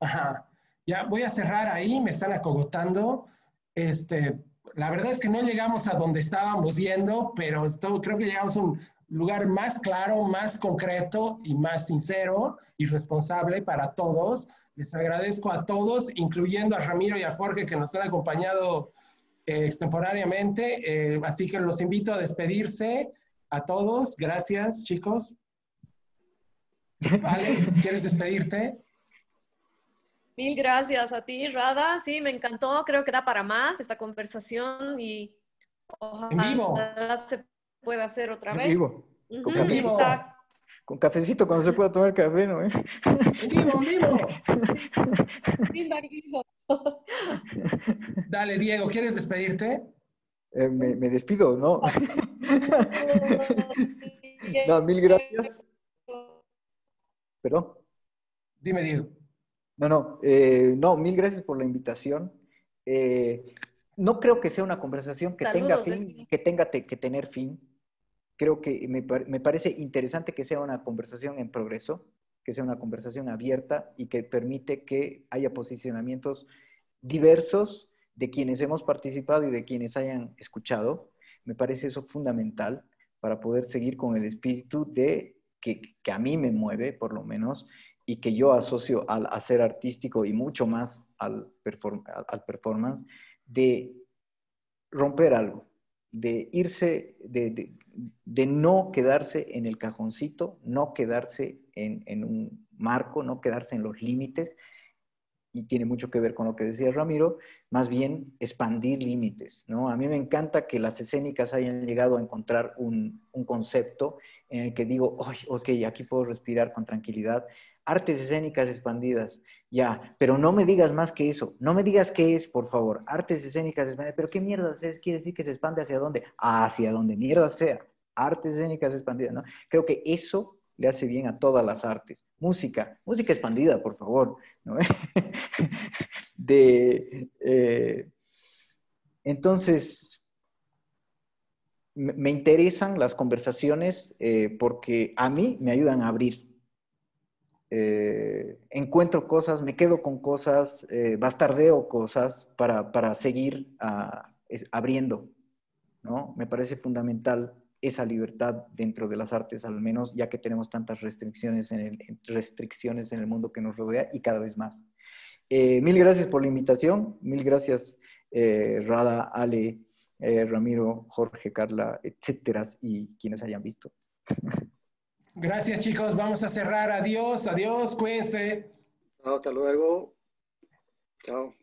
Ajá. Ya voy a cerrar ahí, me están acogotando. Este, la verdad es que no llegamos a donde estábamos yendo, pero esto, creo que llegamos a un lugar más claro, más concreto y más sincero y responsable para todos. Les agradezco a todos, incluyendo a Ramiro y a Jorge que nos han acompañado eh, extemporáneamente. Eh, así que los invito a despedirse a todos. Gracias, chicos. Vale, ¿quieres despedirte? Mil gracias a ti, Rada. Sí, me encantó. Creo que da para más esta conversación y en vivo. se puede hacer otra vez. En vivo. Con, vivo. con cafecito cuando se pueda tomar café, ¿no? En vivo, en vivo. Dale, Diego, ¿quieres despedirte? Eh, me, me, despido, ¿no? no, mil gracias. ¿Pero? Dime, Diego. No, no, eh, no, mil gracias por la invitación. Eh, no creo que sea una conversación que tenga fin, que tenga que tener fin. Creo que me, me, parece interesante que sea una conversación en progreso, que sea una conversación abierta y que permite que haya posicionamientos diversos de quienes hemos participado y de quienes hayan escuchado. Me parece eso fundamental para poder seguir con el espíritu de que, que a mí me mueve, por lo menos, y que yo asocio al hacer artístico y mucho más al, al performance, de romper algo, de irse, de, de, no quedarse en el cajoncito, no quedarse en, en, un marco, no quedarse en los límites, y tiene mucho que ver con lo que decía Ramiro, más bien expandir límites, ¿no? A mí me encanta que las escénicas hayan llegado a encontrar un, un concepto en el que digo, ok, aquí puedo respirar con tranquilidad, artes escénicas expandidas. Ya, pero no me digas más que eso. No me digas qué es, por favor. Artes escénicas expandidas. ¿Pero qué mierda es? ¿Quiere decir que se expande hacia dónde? Hacia donde mierda sea. Artes escénicas expandidas, ¿no? Creo que eso le hace bien a todas las artes. Música, música expandida, por favor. De, eh, entonces, me interesan las conversaciones eh, porque a mí me ayudan a abrir eh, encuentro cosas, me quedo con cosas, eh, bastardeo cosas para, para seguir ah, abriendo, ¿no? Me parece fundamental esa libertad dentro de las artes, al menos ya que tenemos tantas restricciones en el, restricciones en el mundo que nos rodea y cada vez más. Eh, mil gracias por la invitación, mil gracias Rada, Ale, Ramiro, Jorge, Carla, etcétera, y quienes hayan visto. Gracias, chicos. Vamos a cerrar. Adiós, adiós, cuídense. Hasta luego. Chao.